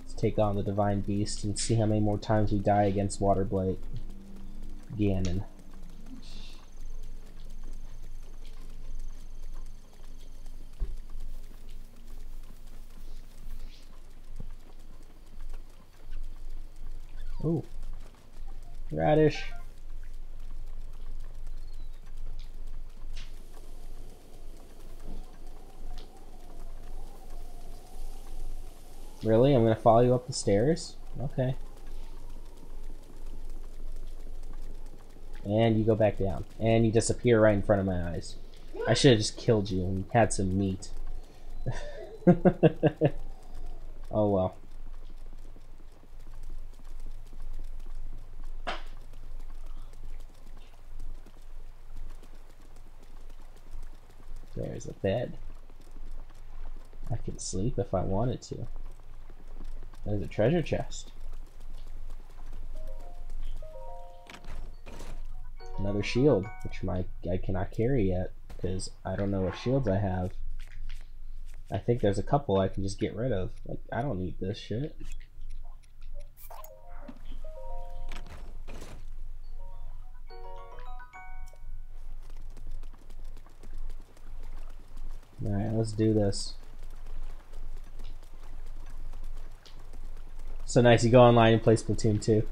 Let's take on the Divine Beast and see how many more times we die against Waterblight. Ganon. Ooh. Radish. Really? I'm gonna follow you up the stairs? Okay. And you go back down. And you disappear right in front of my eyes. I should have just killed you and had some meat. oh well. There's a bed. I can sleep if I wanted to. There's a treasure chest. Another shield, which my I cannot carry yet because I don't know what shields I have. I think there's a couple I can just get rid of. Like I don't need this shit. Let's do this. So nice, you go online and play Splatoon 2.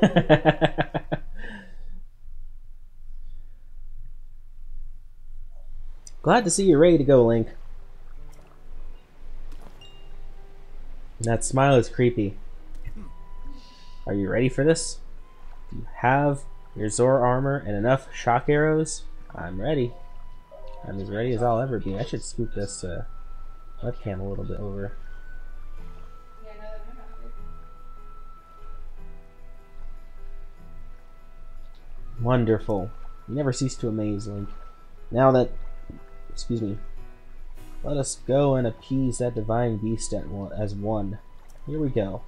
Glad to see you're ready to go, Link. That smile is creepy. Are you ready for this? You have your Zora armor and enough shock arrows? I'm ready. I'm as ready as I'll ever be. I should scoop this uh, webcam a little bit over. Wonderful. You never cease to amaze, Link. Now that, excuse me, let us go and appease that divine beast at one, as one. Here we go.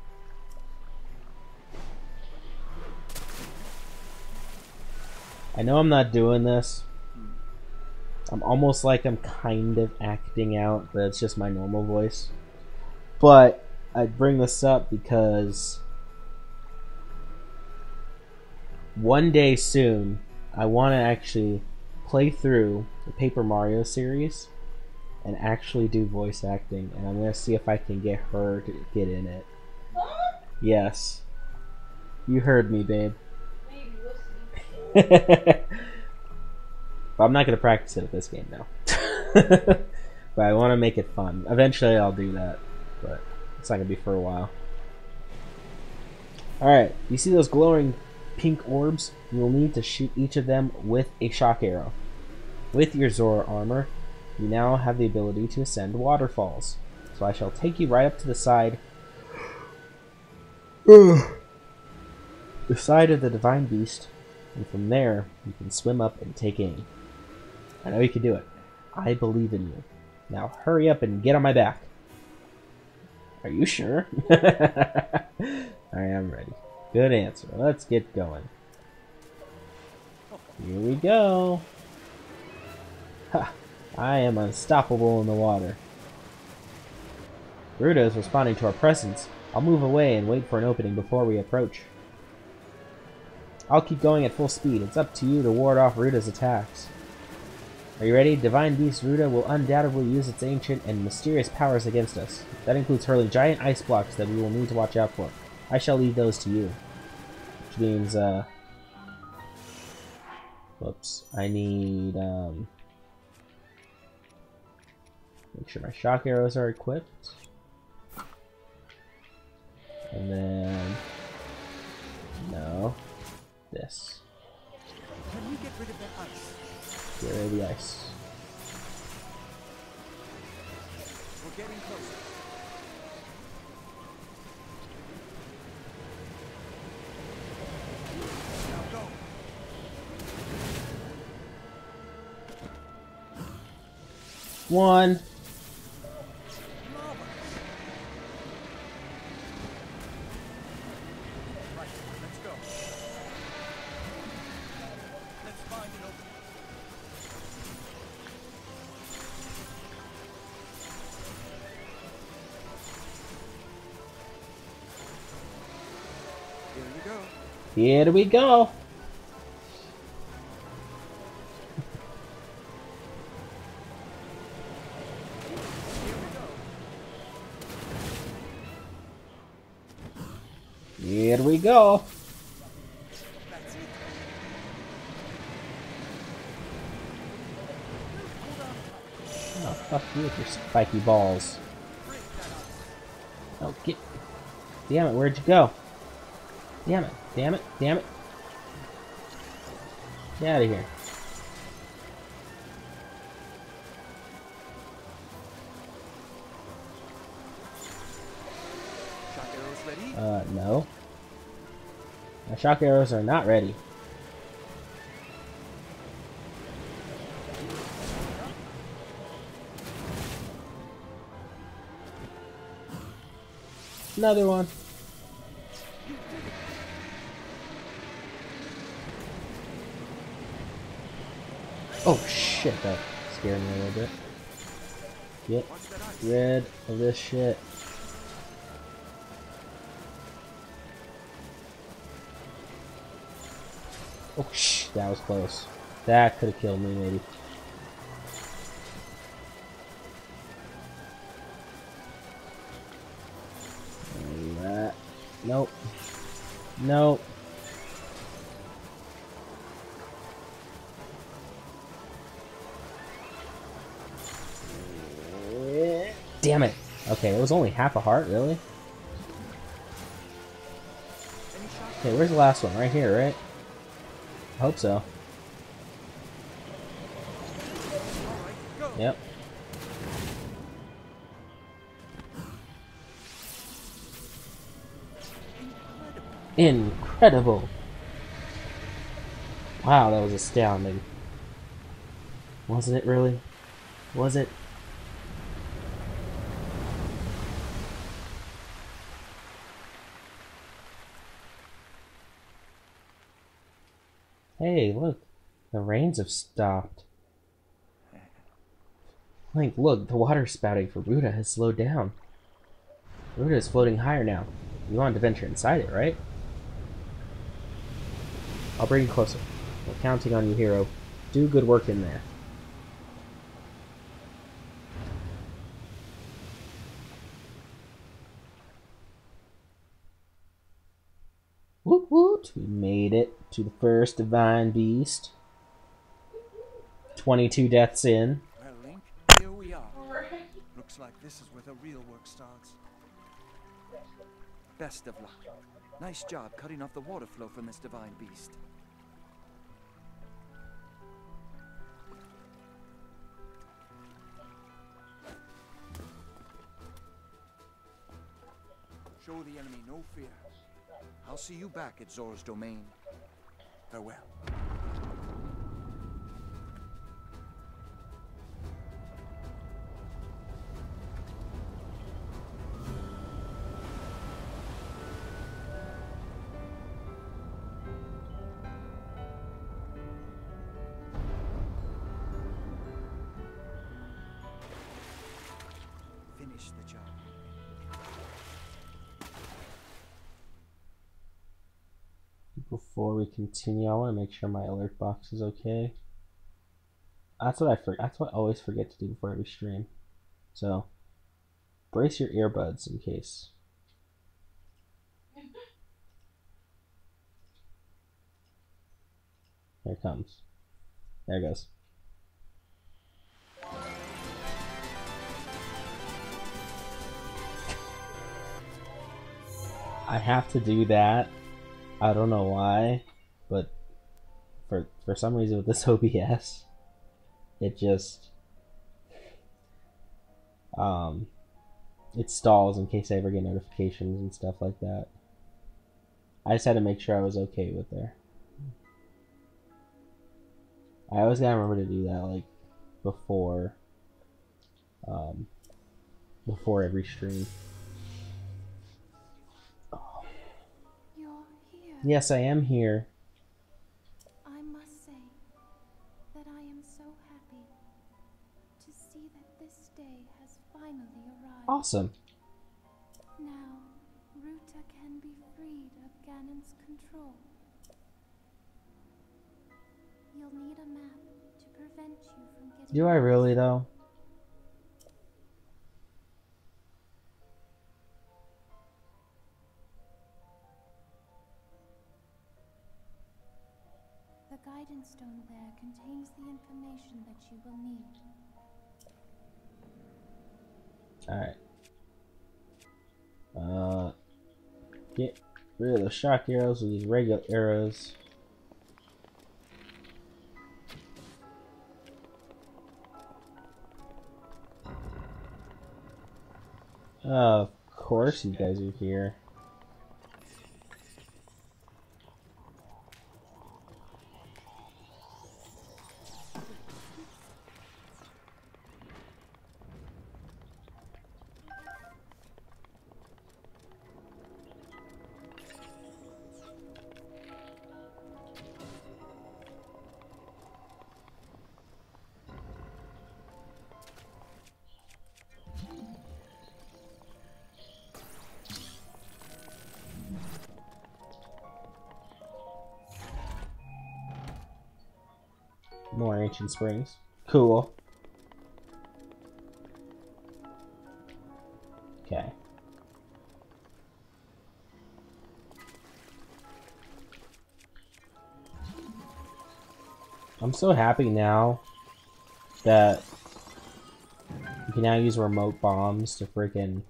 I know I'm not doing this. I'm almost like I'm kind of acting out, but it's just my normal voice. But I bring this up because one day soon, I want to actually play through the Paper Mario series and actually do voice acting, and I'm gonna see if I can get her to get in it. Yes, you heard me, babe. but I'm not gonna practice it at this game now. but I want to make it fun. Eventually, I'll do that, but it's not gonna be for a while. All right, you see those glowing pink orbs? You will need to shoot each of them with a shock arrow. With your Zora armor, you now have the ability to ascend waterfalls. So I shall take you right up to the side. the side of the Divine Beast, and from there, you can swim up and take aim. I know you can do it. I believe in you. Now hurry up and get on my back. Are you sure? I am ready. Good answer. Let's get going. Here we go. Ha! I am unstoppable in the water. Ruta is responding to our presence. I'll move away and wait for an opening before we approach. I'll keep going at full speed. It's up to you to ward off Ruta's attacks. Are you ready? Divine Beast Ruta will undoubtedly use its ancient and mysterious powers against us. That includes hurling giant ice blocks that we will need to watch out for. I shall leave those to you. Which means, uh... Whoops. I need, um... Make sure my shock arrows are equipped. And then... No. This. Can we get rid of that ice? Get rid of the ice. We're getting closer. One. Here we go. Here we go. Oh, fuck you with your spiky balls. Oh, get. Damn it, where'd you go? Damn it, damn it, damn it. Get out of here. Shock arrows ready? Uh, no. My shock arrows are not ready. Another one. Oh shit, that scared me a little bit. Get rid of this shit. Oh shh, that was close. That could have killed me maybe. That. Nope. Nope. Damn it. Okay, it was only half a heart, really? Okay, where's the last one? Right here, right? I hope so. Yep. Incredible. Wow, that was astounding. Wasn't it really? Was it? Hey, look. The rains have stopped. Link, look, the water spouting for Ruta has slowed down. Ruta is floating higher now. You wanted to venture inside it, right? I'll bring you closer. We're counting on you, hero. Do good work in there. Woot woot! We made it to the first divine beast. 22 deaths in. Well, Link, here we are. Looks like this is where the real work starts. Best of luck. Nice job cutting off the water flow from this divine beast. Show the enemy no fear. I'll see you back at Zora's domain. Farewell. Before we continue, I want to make sure my alert box is okay. That's what I for, That's what I always forget to do before every stream. So, brace your earbuds in case. Here it comes. There it goes. I have to do that. I don't know why, but for for some reason with this OBS, it just um it stalls in case I ever get notifications and stuff like that. I just had to make sure I was okay with there. I always gotta remember to do that like before um before every stream. Yes, I am here. I must say that I am so happy to see that this day has finally arrived. Awesome. Now, Ruta can be freed of Ganon's control. You'll need a map to prevent you from getting. Do I really though? You will need. Alright. Uh, get rid of the shock arrows with these regular arrows. of course you guys are here. More ancient springs. Cool. Okay. I'm so happy now that you can now use remote bombs to freaking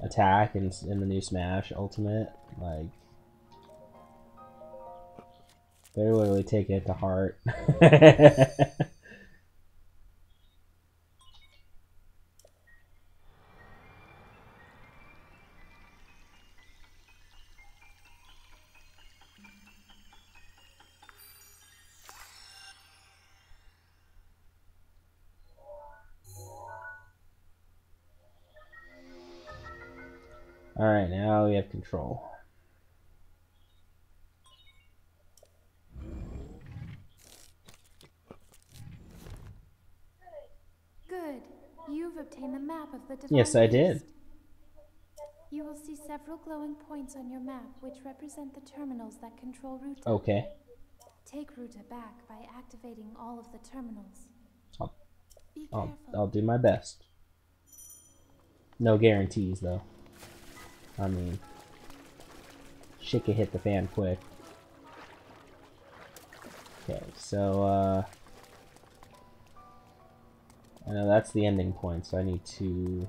attack in, in the new Smash Ultimate. Like, they're literally taking it to heart. Alright, now we have control. The Yes, I did. You will see several glowing points on your map which represent the terminals that control Ruta. Okay. Take Ruta back by activating all of the terminals. I'll- Be I'll. I'll do my best. No guarantees, though. I mean, shit could hit the fan quick. Okay, so, uh... I know that's the ending point, so I need to...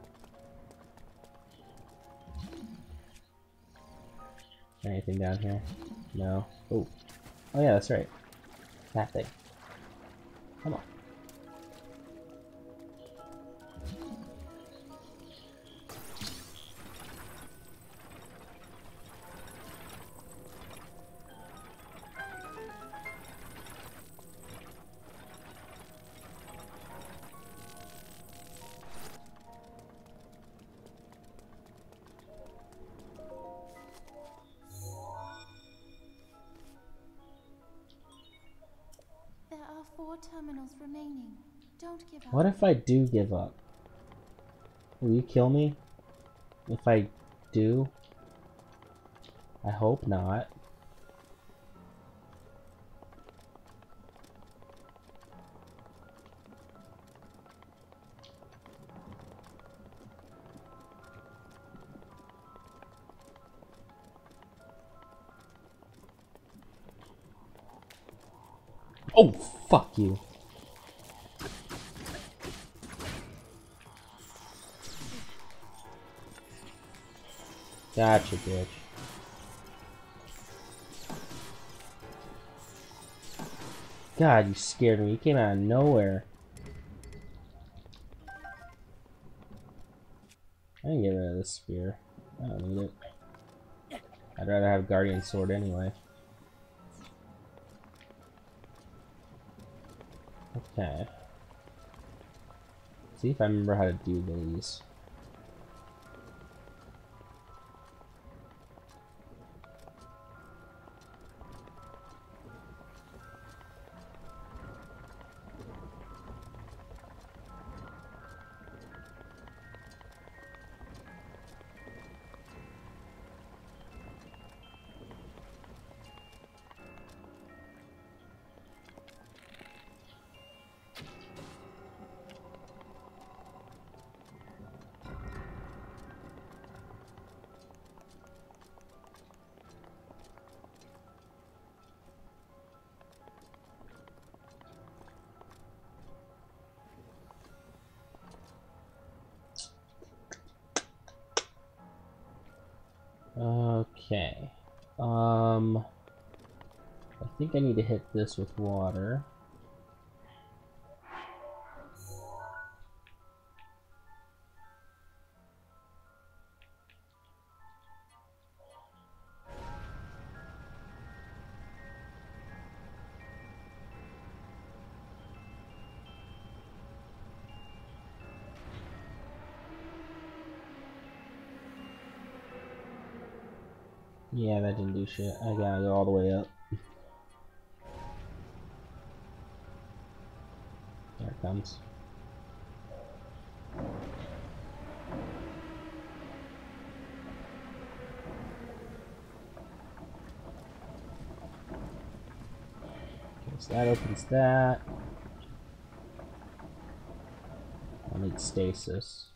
Anything down here? No. Oh. Oh yeah, that's right. That thing. Come on. What if I do give up? Will you kill me? If I do? I hope not. Oh, fuck you. Gotcha, bitch. God, you scared me. You came out of nowhere. I can get rid of this spear. I don't need it. I'd rather have Guardian Sword anyway. Okay. See if I remember how to do these. Okay. Um, I think I need to hit this with water. Shit. I gotta go all the way up. There it comes. Okay, so that opens that. I'll need stasis.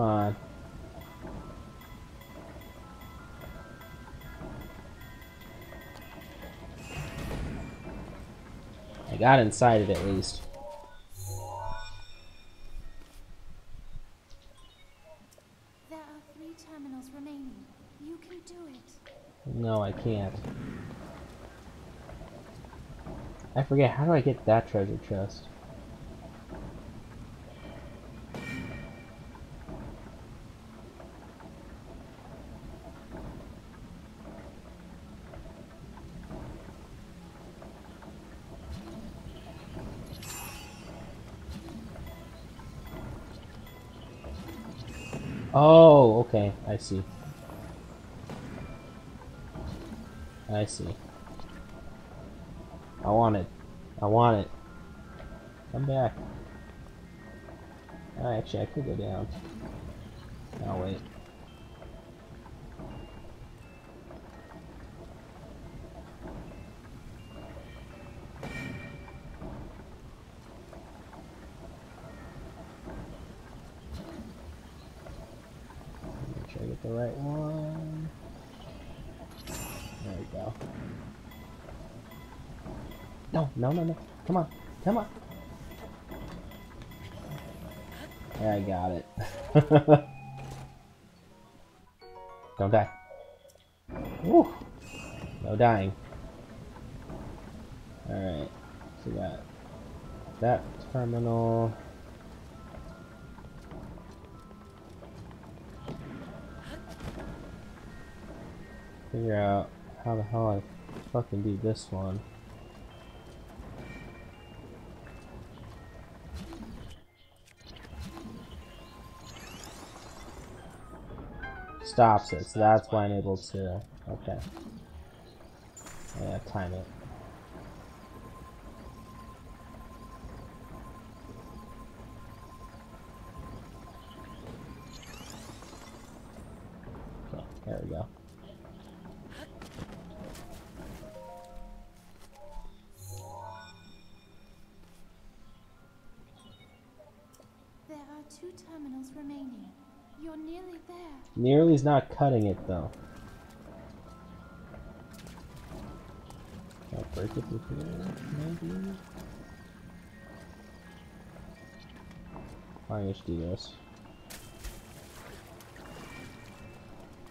Come on. I got inside it at least. There are three terminals remaining. You can do it. No, I can't. I forget, how do I get that treasure chest? Could go down. Oh, wait. Did I get the right one? There we go. No, no, no, no. Come on. Come on. Yeah, I got it. Don't die. Woo! No dying. Alright. So we got that terminal. Figure out how the hell I fucking do this one. Stops it, so that's why I'm able to. Okay. Yeah, time it. Cutting it though. I break it with here? Maybe? Fine, let's do this.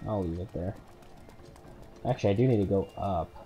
I'll leave it there. Actually, I do need to go up.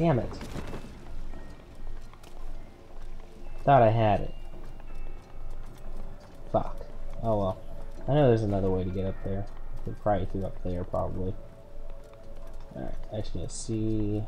Damn it. Thought I had it. Fuck. Oh well. I know there's another way to get up there. Could probably through up there, probably. Alright, need to see.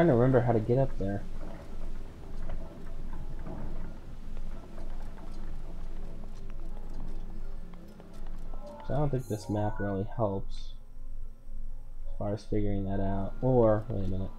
Trying to remember how to get up there. So I don't think this map really helps as far as figuring that out. Or, wait a minute.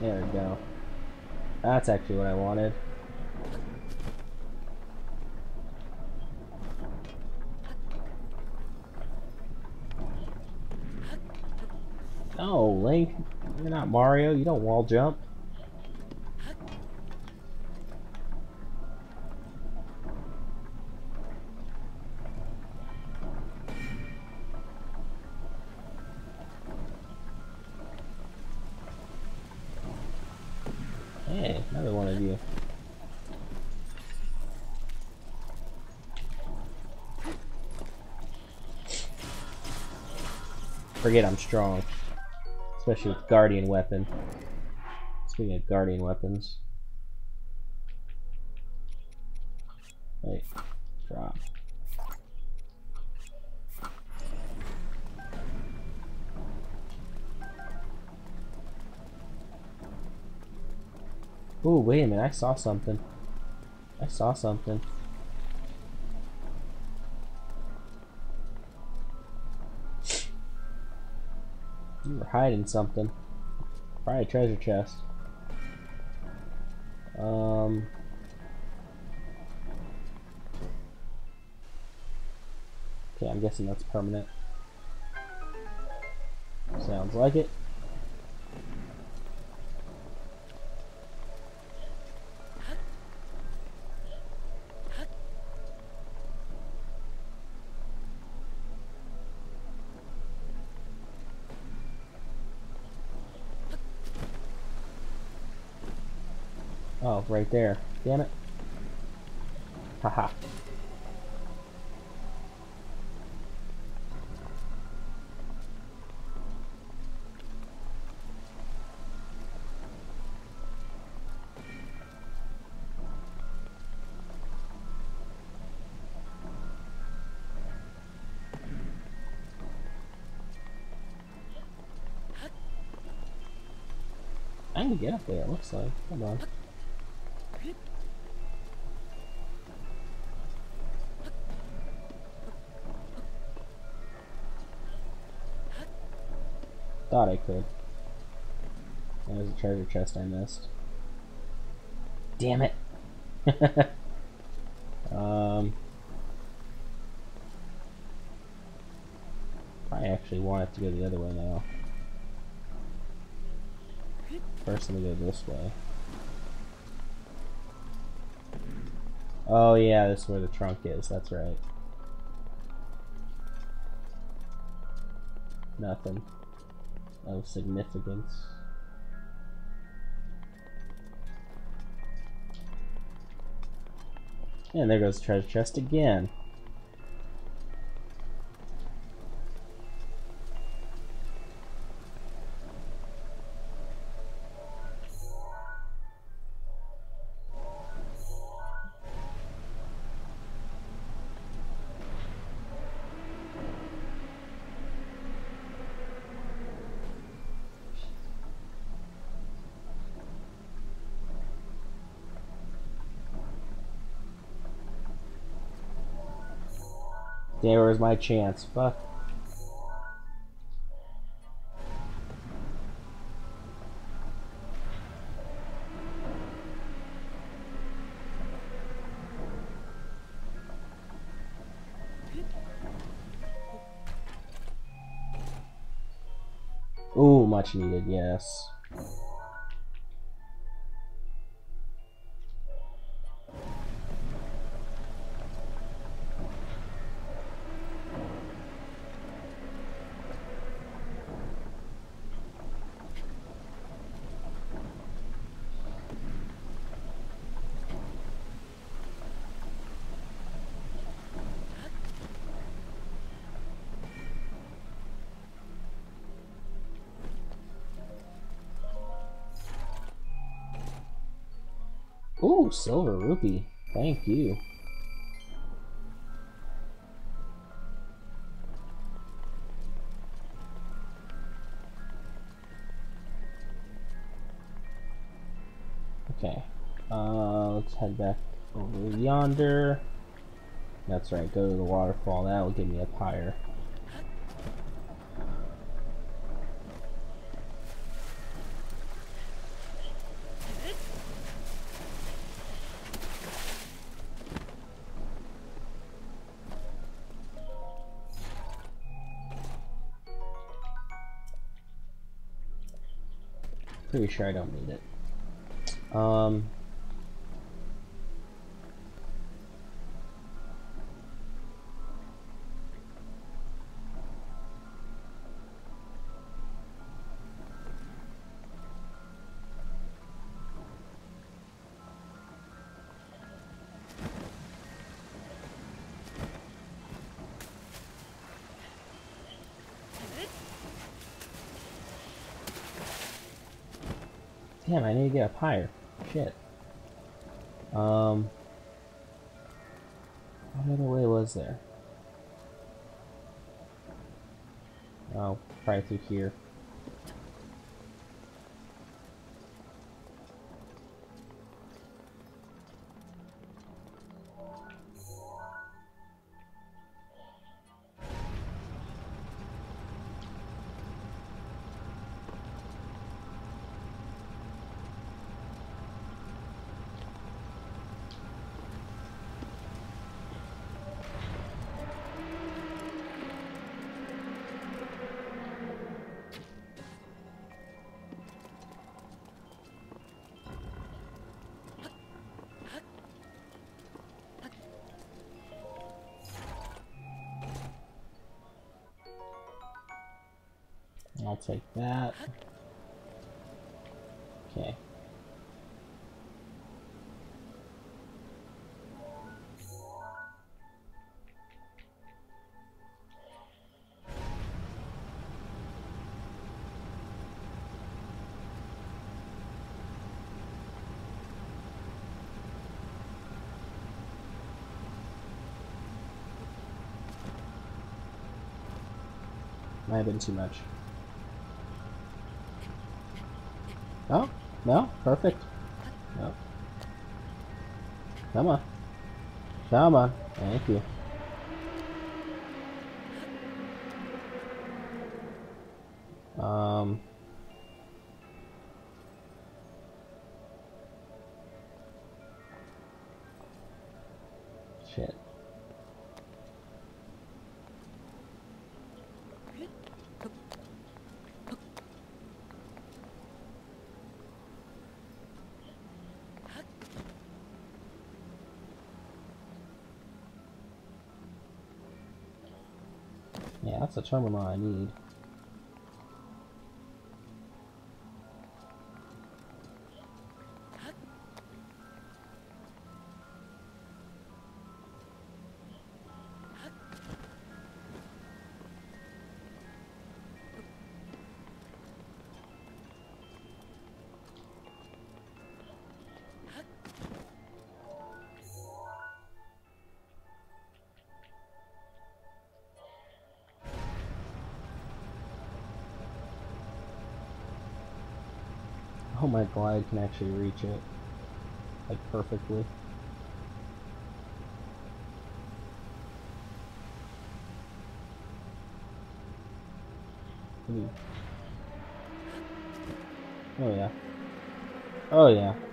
There we go. That's actually what I wanted. No, Link, you're not Mario. You don't wall jump. Forget I'm strong. Especially with Guardian weapon. Speaking of Guardian weapons. Wait. Drop. Ooh, wait a minute, I saw something. I saw something. Were hiding something. Probably a treasure chest. Um. Okay, I'm guessing that's permanent. Sounds like it. Oh, right there. Damn it. Haha. I can get up there, it looks like. Hold on. Thought I could. There's a treasure chest I missed. Damn it. um. I actually want it to go the other way now. First, let me go this way. Oh yeah, this is where the trunk is, that's right. Nothing of significance. And there goes treasure chest again. There was my chance. Fuck. Ooh, much needed, yes. Ooh, silver rupee. Thank you. Okay. Uh, let's head back over yonder. That's right, go to the waterfall. That will get me up higher. Pretty sure I don't need it. Um. Get up higher. Shit. Um. What other way was there? Oh, probably through here. That. Okay. Might have been too much. No? Perfect. No. Come on. Come on. Thank you. That's a terminal I need. My glide can actually reach it. Like, perfectly. Ooh. Oh yeah. Oh yeah.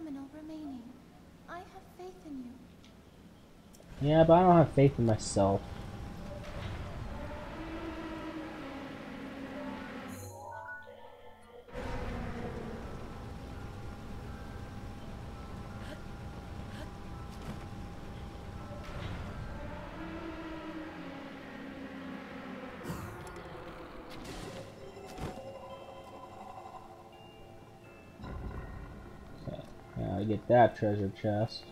Terminal remaining. I have faith in you. Yeah, but I don't have faith in myself. Treasure chest.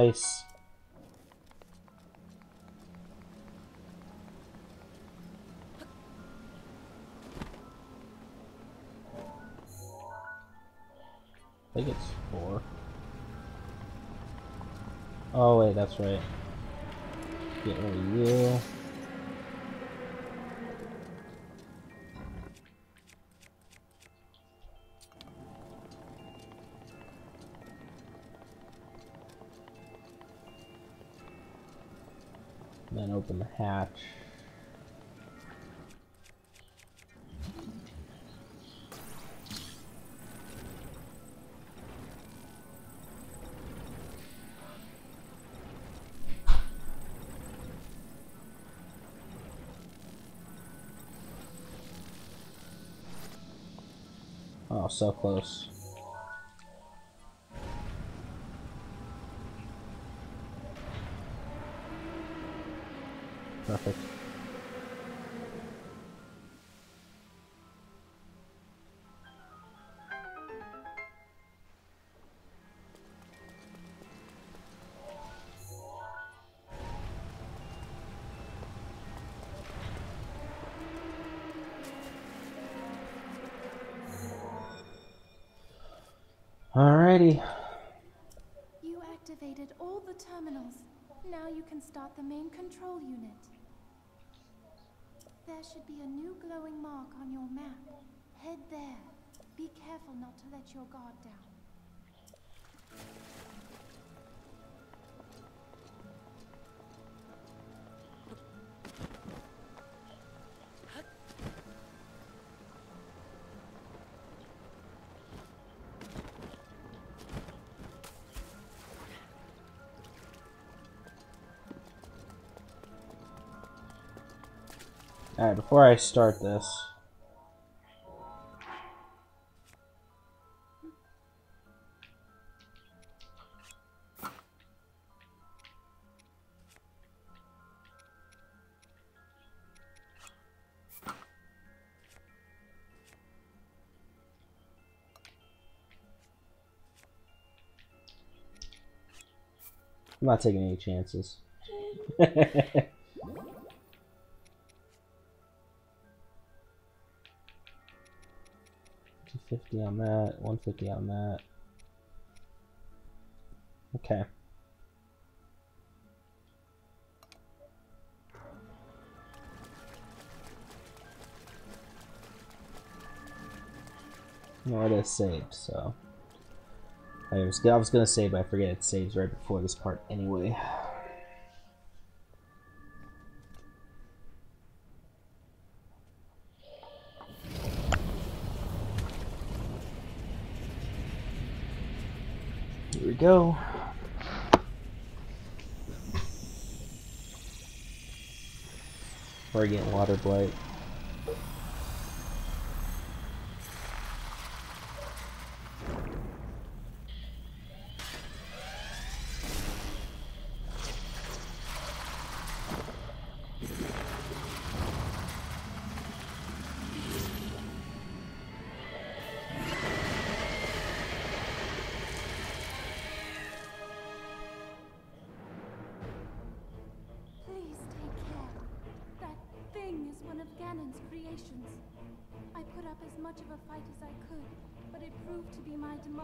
Nice. I think it's four. Oh wait, that's right. Get rid of you. Then open the hatch. Oh, so close. Should be a new glowing mark on your map. Head there. Be careful not to let your guard down. Alright, before I start this. I'm not taking any chances. Two fifty on that, one fifty on that. Okay. No, it is saved, so. I was, I was gonna save, but I forget it saves right before this part anyway. Go. We're getting water blight.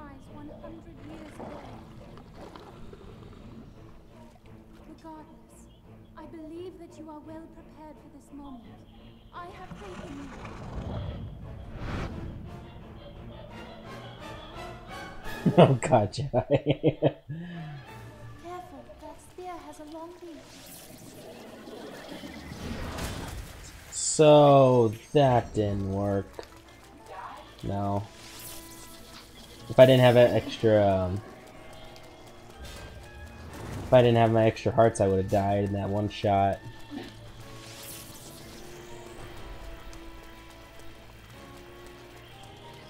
Demise 100 years ago. Regardless, I believe that you are well prepared for this moment. I have faith in you. oh god. Careful, that spear has a long reach. so that didn't work. No. If I didn't have an extra, um, if I didn't have my extra hearts, I would have died in that one shot.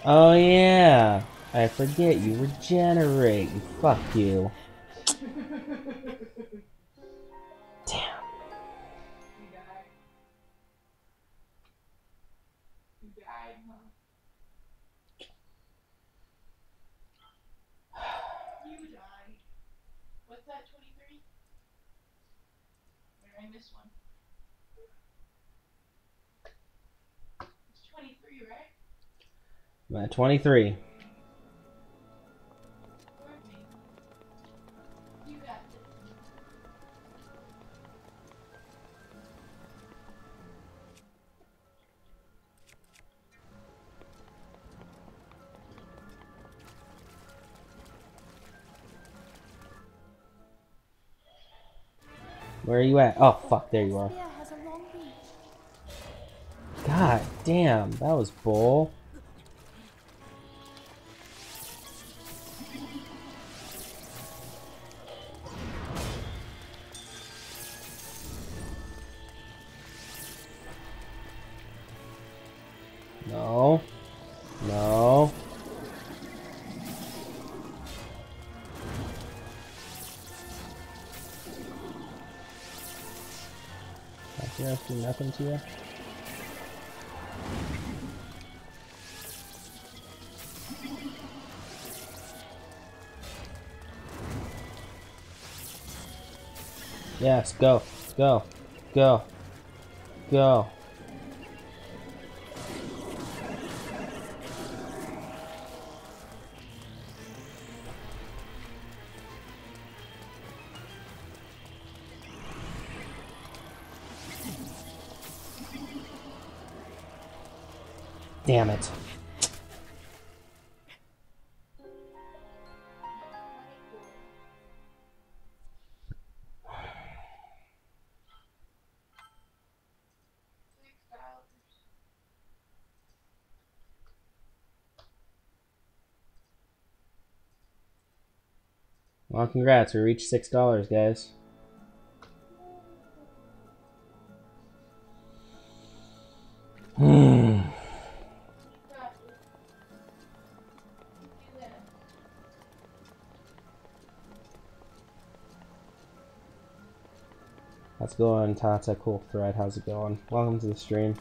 Oh yeah, I forget you regenerate. Fuck you. I missed one. It's 23, right? I'm at 23. Where are you at? Oh, fuck, there you are. Spear has a long reach. God damn, that was bull. Nothing to? Yes, go, go, go, go. Congrats, we reached six dollars, guys. Hmm. Going, Tata? Cool thread. How's it going? Welcome to the stream.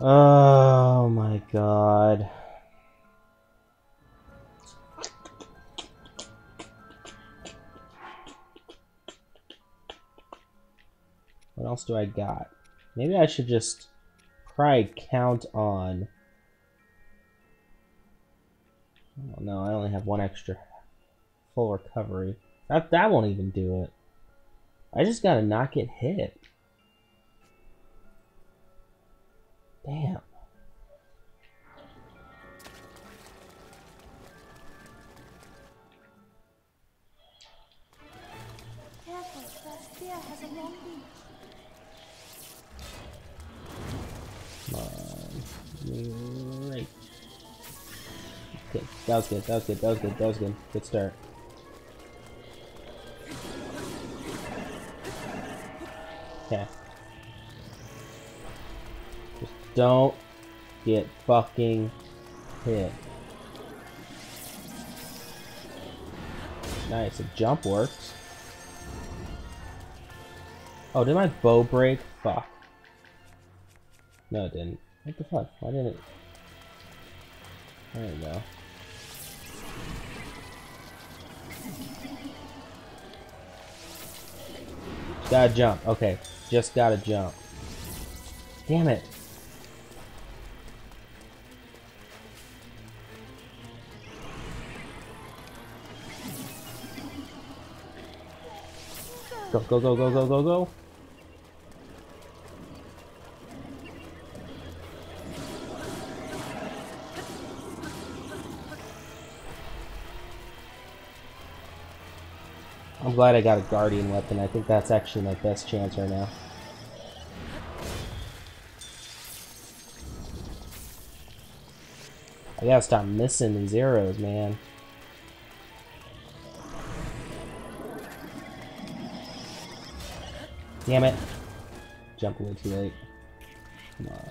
Oh my god. Else do I got? Maybe I should just probably count on. Oh no, I only have one extra full recovery. That that won't even do it. I just gotta not get hit. That was good, that was good, that was good, that was good. Good start. Okay. Just don't get fucking hit. Nice, a jump works. Oh, did my bow break? Fuck. No, it didn't. What the fuck? Why didn't it? There we go. Gotta jump. Okay, just gotta jump. Damn it. Go, go, go, go, go, go, go. Glad I got a guardian weapon. I think that's actually my best chance right now. I gotta stop missing these arrows, man. Damn it. Jumped way too late. Come on.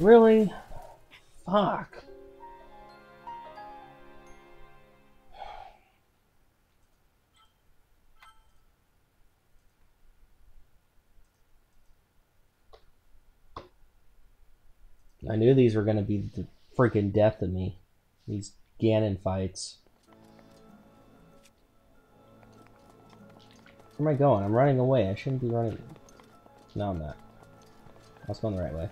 Really? Fuck. I knew these were gonna be the freaking death of me. These Ganon fights. Where am I going? I'm running away. I shouldn't be running. No, I'm not. I was going the right way.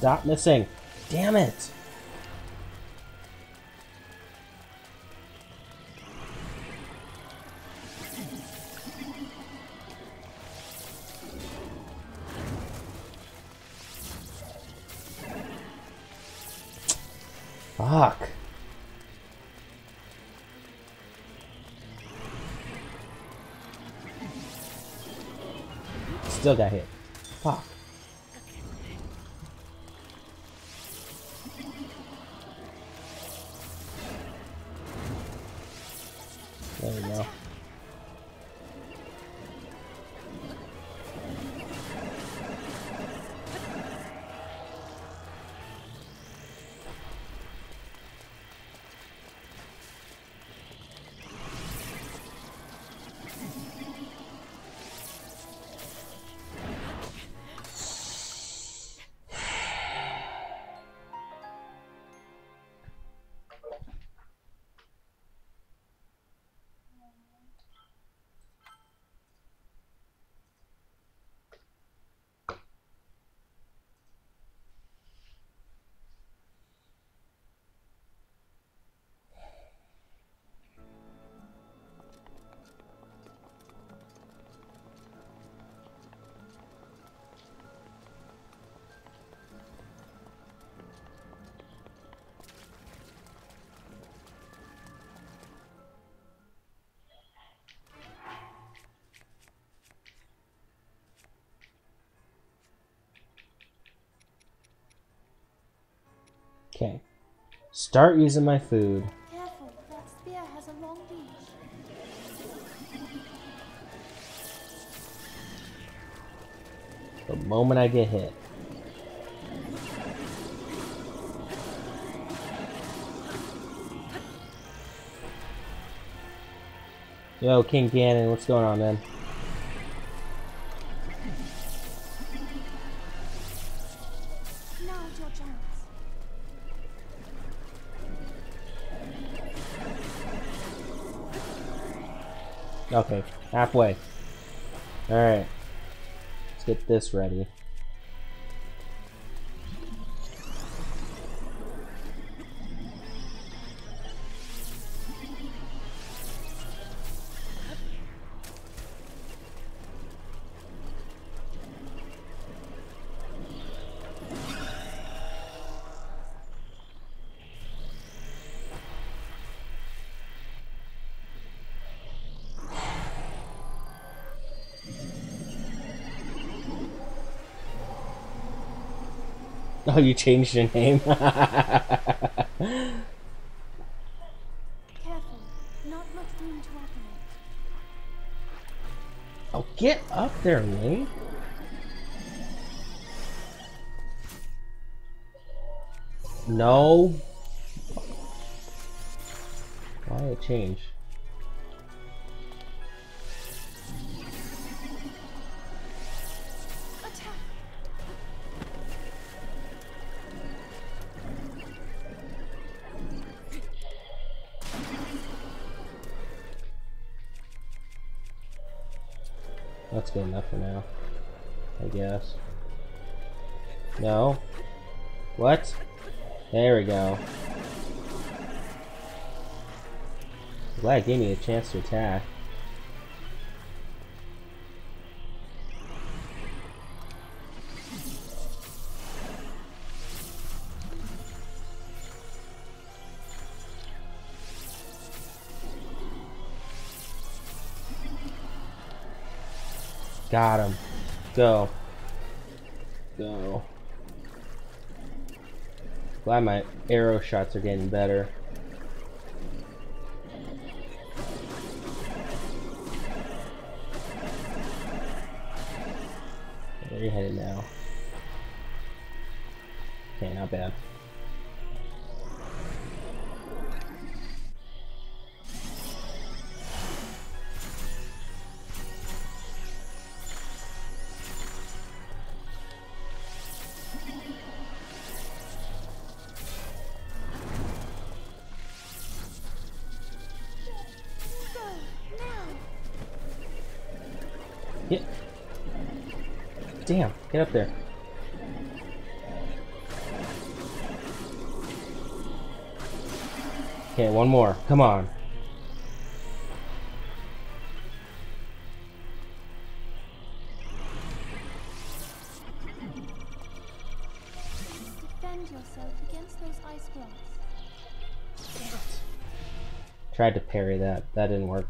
Stop missing. Damn it. Fuck. Still got hit. Start using my food. Careful, that spear has a long reach. The moment I get hit. Yo, King Ganon, what's going on, man? Okay, halfway. Alright. Let's get this ready. You changed your name? Careful, not much room to operate. oh, get up there, Link. No. Why did it change? gave me a chance to attack. Got him. Go. Go. Glad my arrow shots are getting better. Damn, get up there. Okay, one more. Come on. Defend yourself against those ice blocks. Tried to parry that. That didn't work.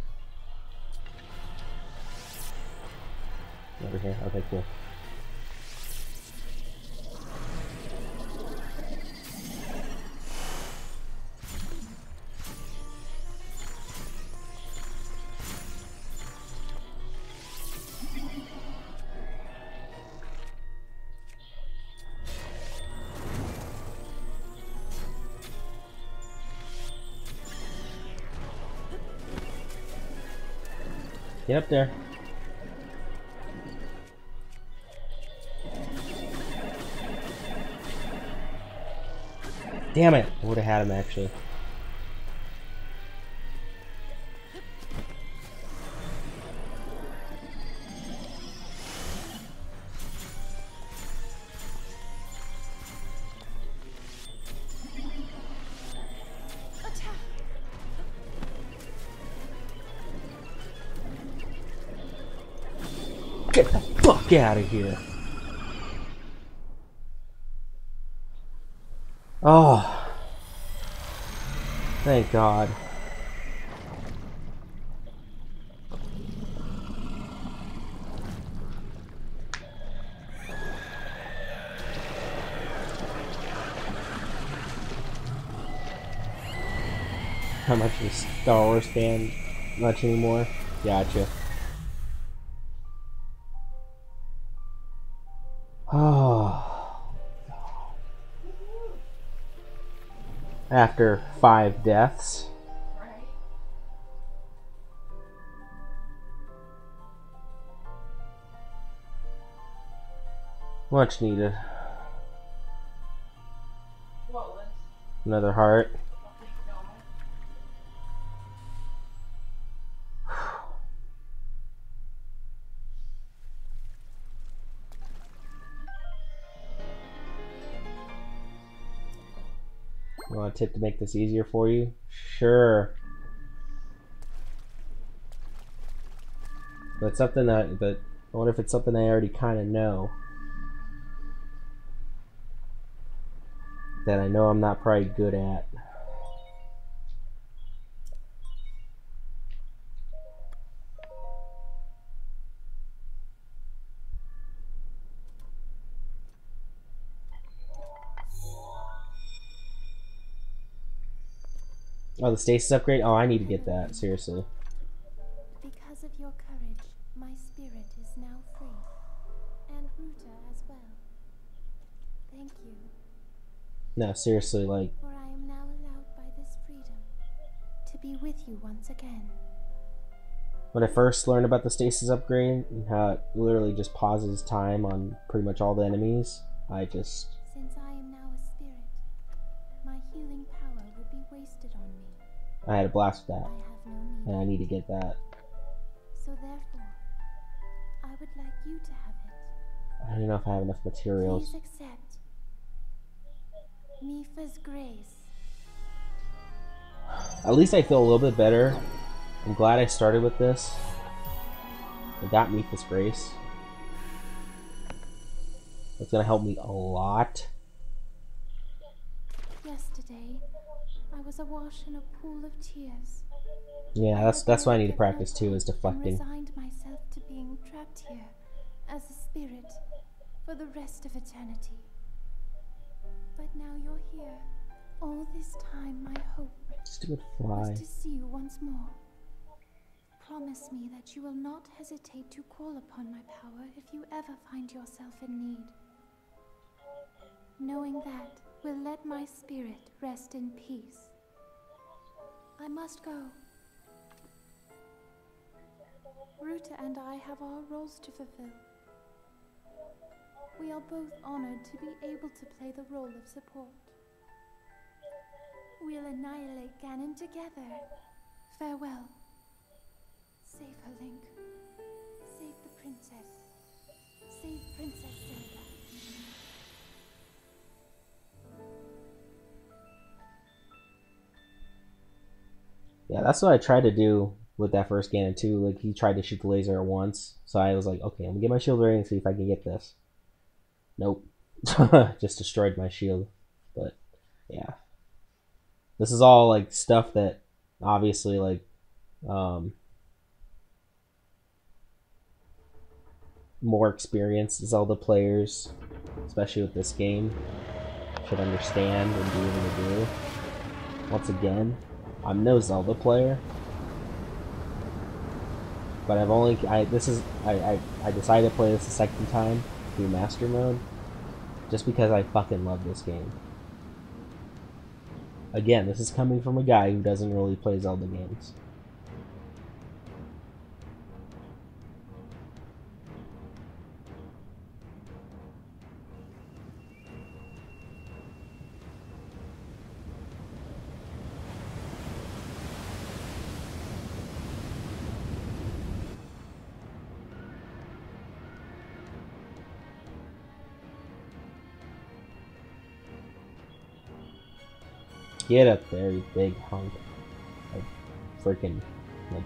Get up there. Damn it! I would have had him actually. Fuck out of here. Oh. Thank God. How much of a Star Wars fan? Much anymore? Gotcha. After five deaths. Much needed. What was? Another heart. Tip to make this easier for you? Sure. But something that, but I wonder if it's something I already kind of know. That I know I'm not probably good at. Oh, the stasis upgrade? Oh, I need to get that, seriously. Because of your courage, my spirit is now free. And Ruta as well. Thank you, No, seriously, like, for I am now allowed by this freedom to be with you once again. when I first learned about the stasis upgrade and how it literally just pauses time on pretty much all the enemies, I just Since I am now a spirit, my healing power would be wasted on. I had a blast with that, and I need to get that. So therefore, I would like you to have it. I don't know if I have enough materials. Please accept Mipha's grace. At least I feel a little bit better. I'm glad I started with this. It got me this grace. It's gonna help me a lot. Yesterday, I was awash in a pool of tears. Yeah, that's that's what I need to practice too, is deflecting. resigned myself to being trapped here as a spirit for the rest of eternity. But now you're here. All this time, my hope Stupid was fly. to see you once more. Promise me that you will not hesitate to call upon my power if you ever find yourself in need. Knowing that will let my spirit rest in peace. I must go. Ruta and I have our roles to fulfill. We are both honored to be able to play the role of support. We'll annihilate Ganon together. Farewell. Save her, Link. Save the princess. Save Princess Yeah, that's what I tried to do with that first Ganon too. Like he tried to shoot the laser at once, so I was like, okay, I'm gonna get my shield ready and see if I can get this. Nope, just destroyed my shield. But yeah, this is all like stuff that obviously like um more experienced Zelda players, especially with this game, should understand and be able to do. Once again, I'm no Zelda player, but I've only I this is I I, I decided to play this a second time through Master Mode, just because I fucking love this game. Again, this is coming from a guy who doesn't really play Zelda games. Get there, you big hunk of freaking like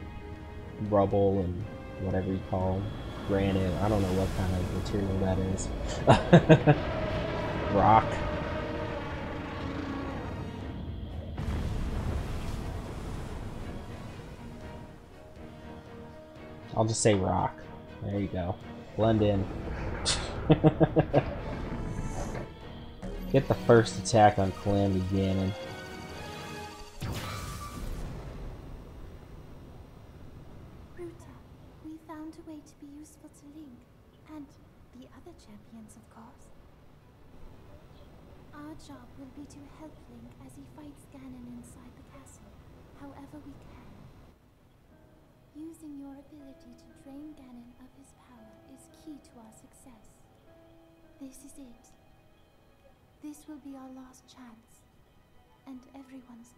rubble and whatever you call granite. I don't know what kind of material that is. Rock. I'll just say rock. There you go. Blend in. Get the first attack on Calamity Ganon.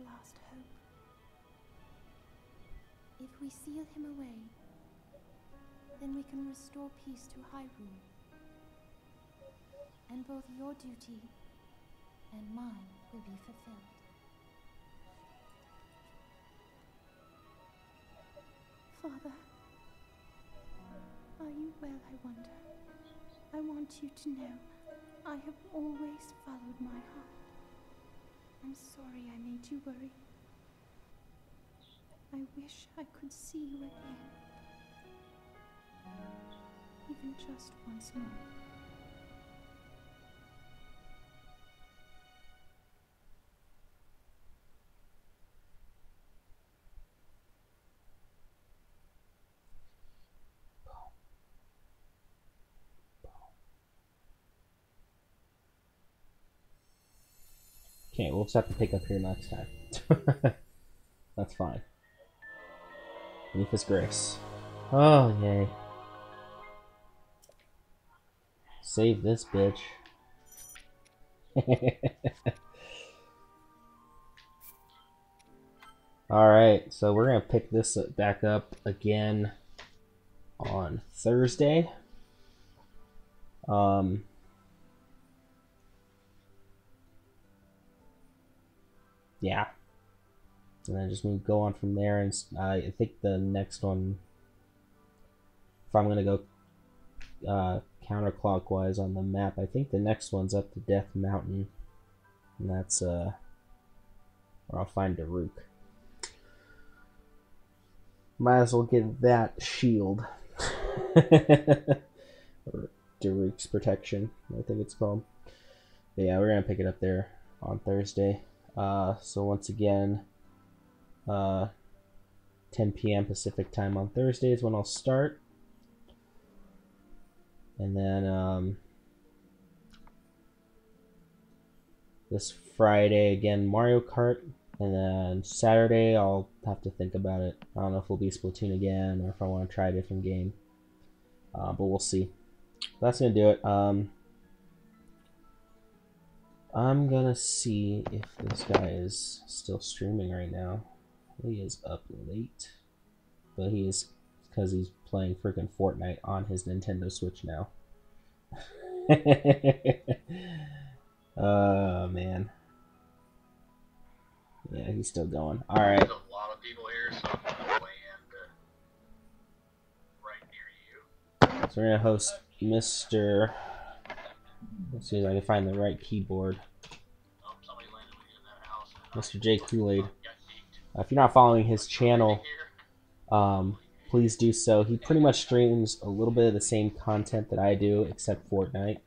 Last hope. If we seal him away, then we can restore peace to Hyrule. And both your duty and mine will be fulfilled. Father, are you well, I wonder? I want you to know I have always followed my heart. I'm sorry I made you worry. I wish I could see you again. Even just once more. Okay, we'll just have to pick up here next time. That's fine. Leafus Grace. Oh, yay. Save this bitch. Alright, so we're gonna pick this back up again on Thursday. Um, And then just go on from there. And I think the next one, if I'm gonna go uh, counterclockwise on the map, I think the next one's up to Death Mountain, and that's uh, where I'll find Daruk. Might as well get that shield or Daruk's Protection, I think it's called. But yeah, we're gonna pick it up there on Thursday. Uh, so once again, uh, 10 p.m. Pacific time on Thursday is when I'll start. And then um, this Friday again Mario Kart, and then Saturday I'll have to think about it. I don't know if it'll be Splatoon again or if I want to try a different game, uh, but we'll see. That's gonna do it. Um, I'm gonna see if this guy is still streaming right now. He is up late, but he is because he's playing freaking Fortnite on his Nintendo Switch now. oh man. Yeah, he's still going. All right. There's a lot of people here, so I'm gonna in to right near you. So we're gonna host Mr. Let's see if I can find the right keyboard. Oh, somebody landed in that house. Mr. J geeked. Uh, if you're not following his channel, um, please do so. He pretty much streams a little bit of the same content that I do, except Fortnite.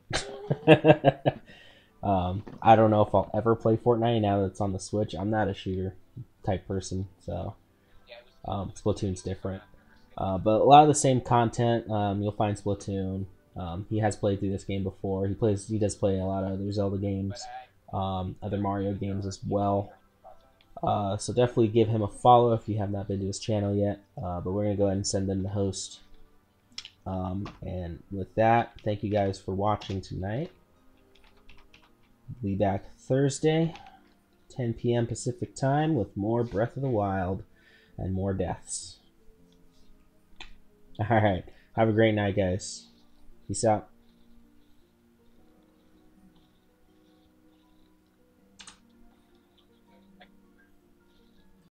um, I don't know if I'll ever play Fortnite now that it's on the Switch. I'm not a shooter type person, so um, Splatoon's different. Uh, but a lot of the same content. Um, you'll find Splatoon. Um, he has played through this game before. He plays. He does play a lot of other Zelda games, um, other Mario games as well. Uh, so definitely give him a follow if you have not been to his channel yet. Uh, but we're gonna go ahead and send him the host. Um, and with that, thank you guys for watching tonight. Be back Thursday, 10 p.m. Pacific time, with more Breath of the Wild and more deaths. All right, have a great night, guys. Peace out.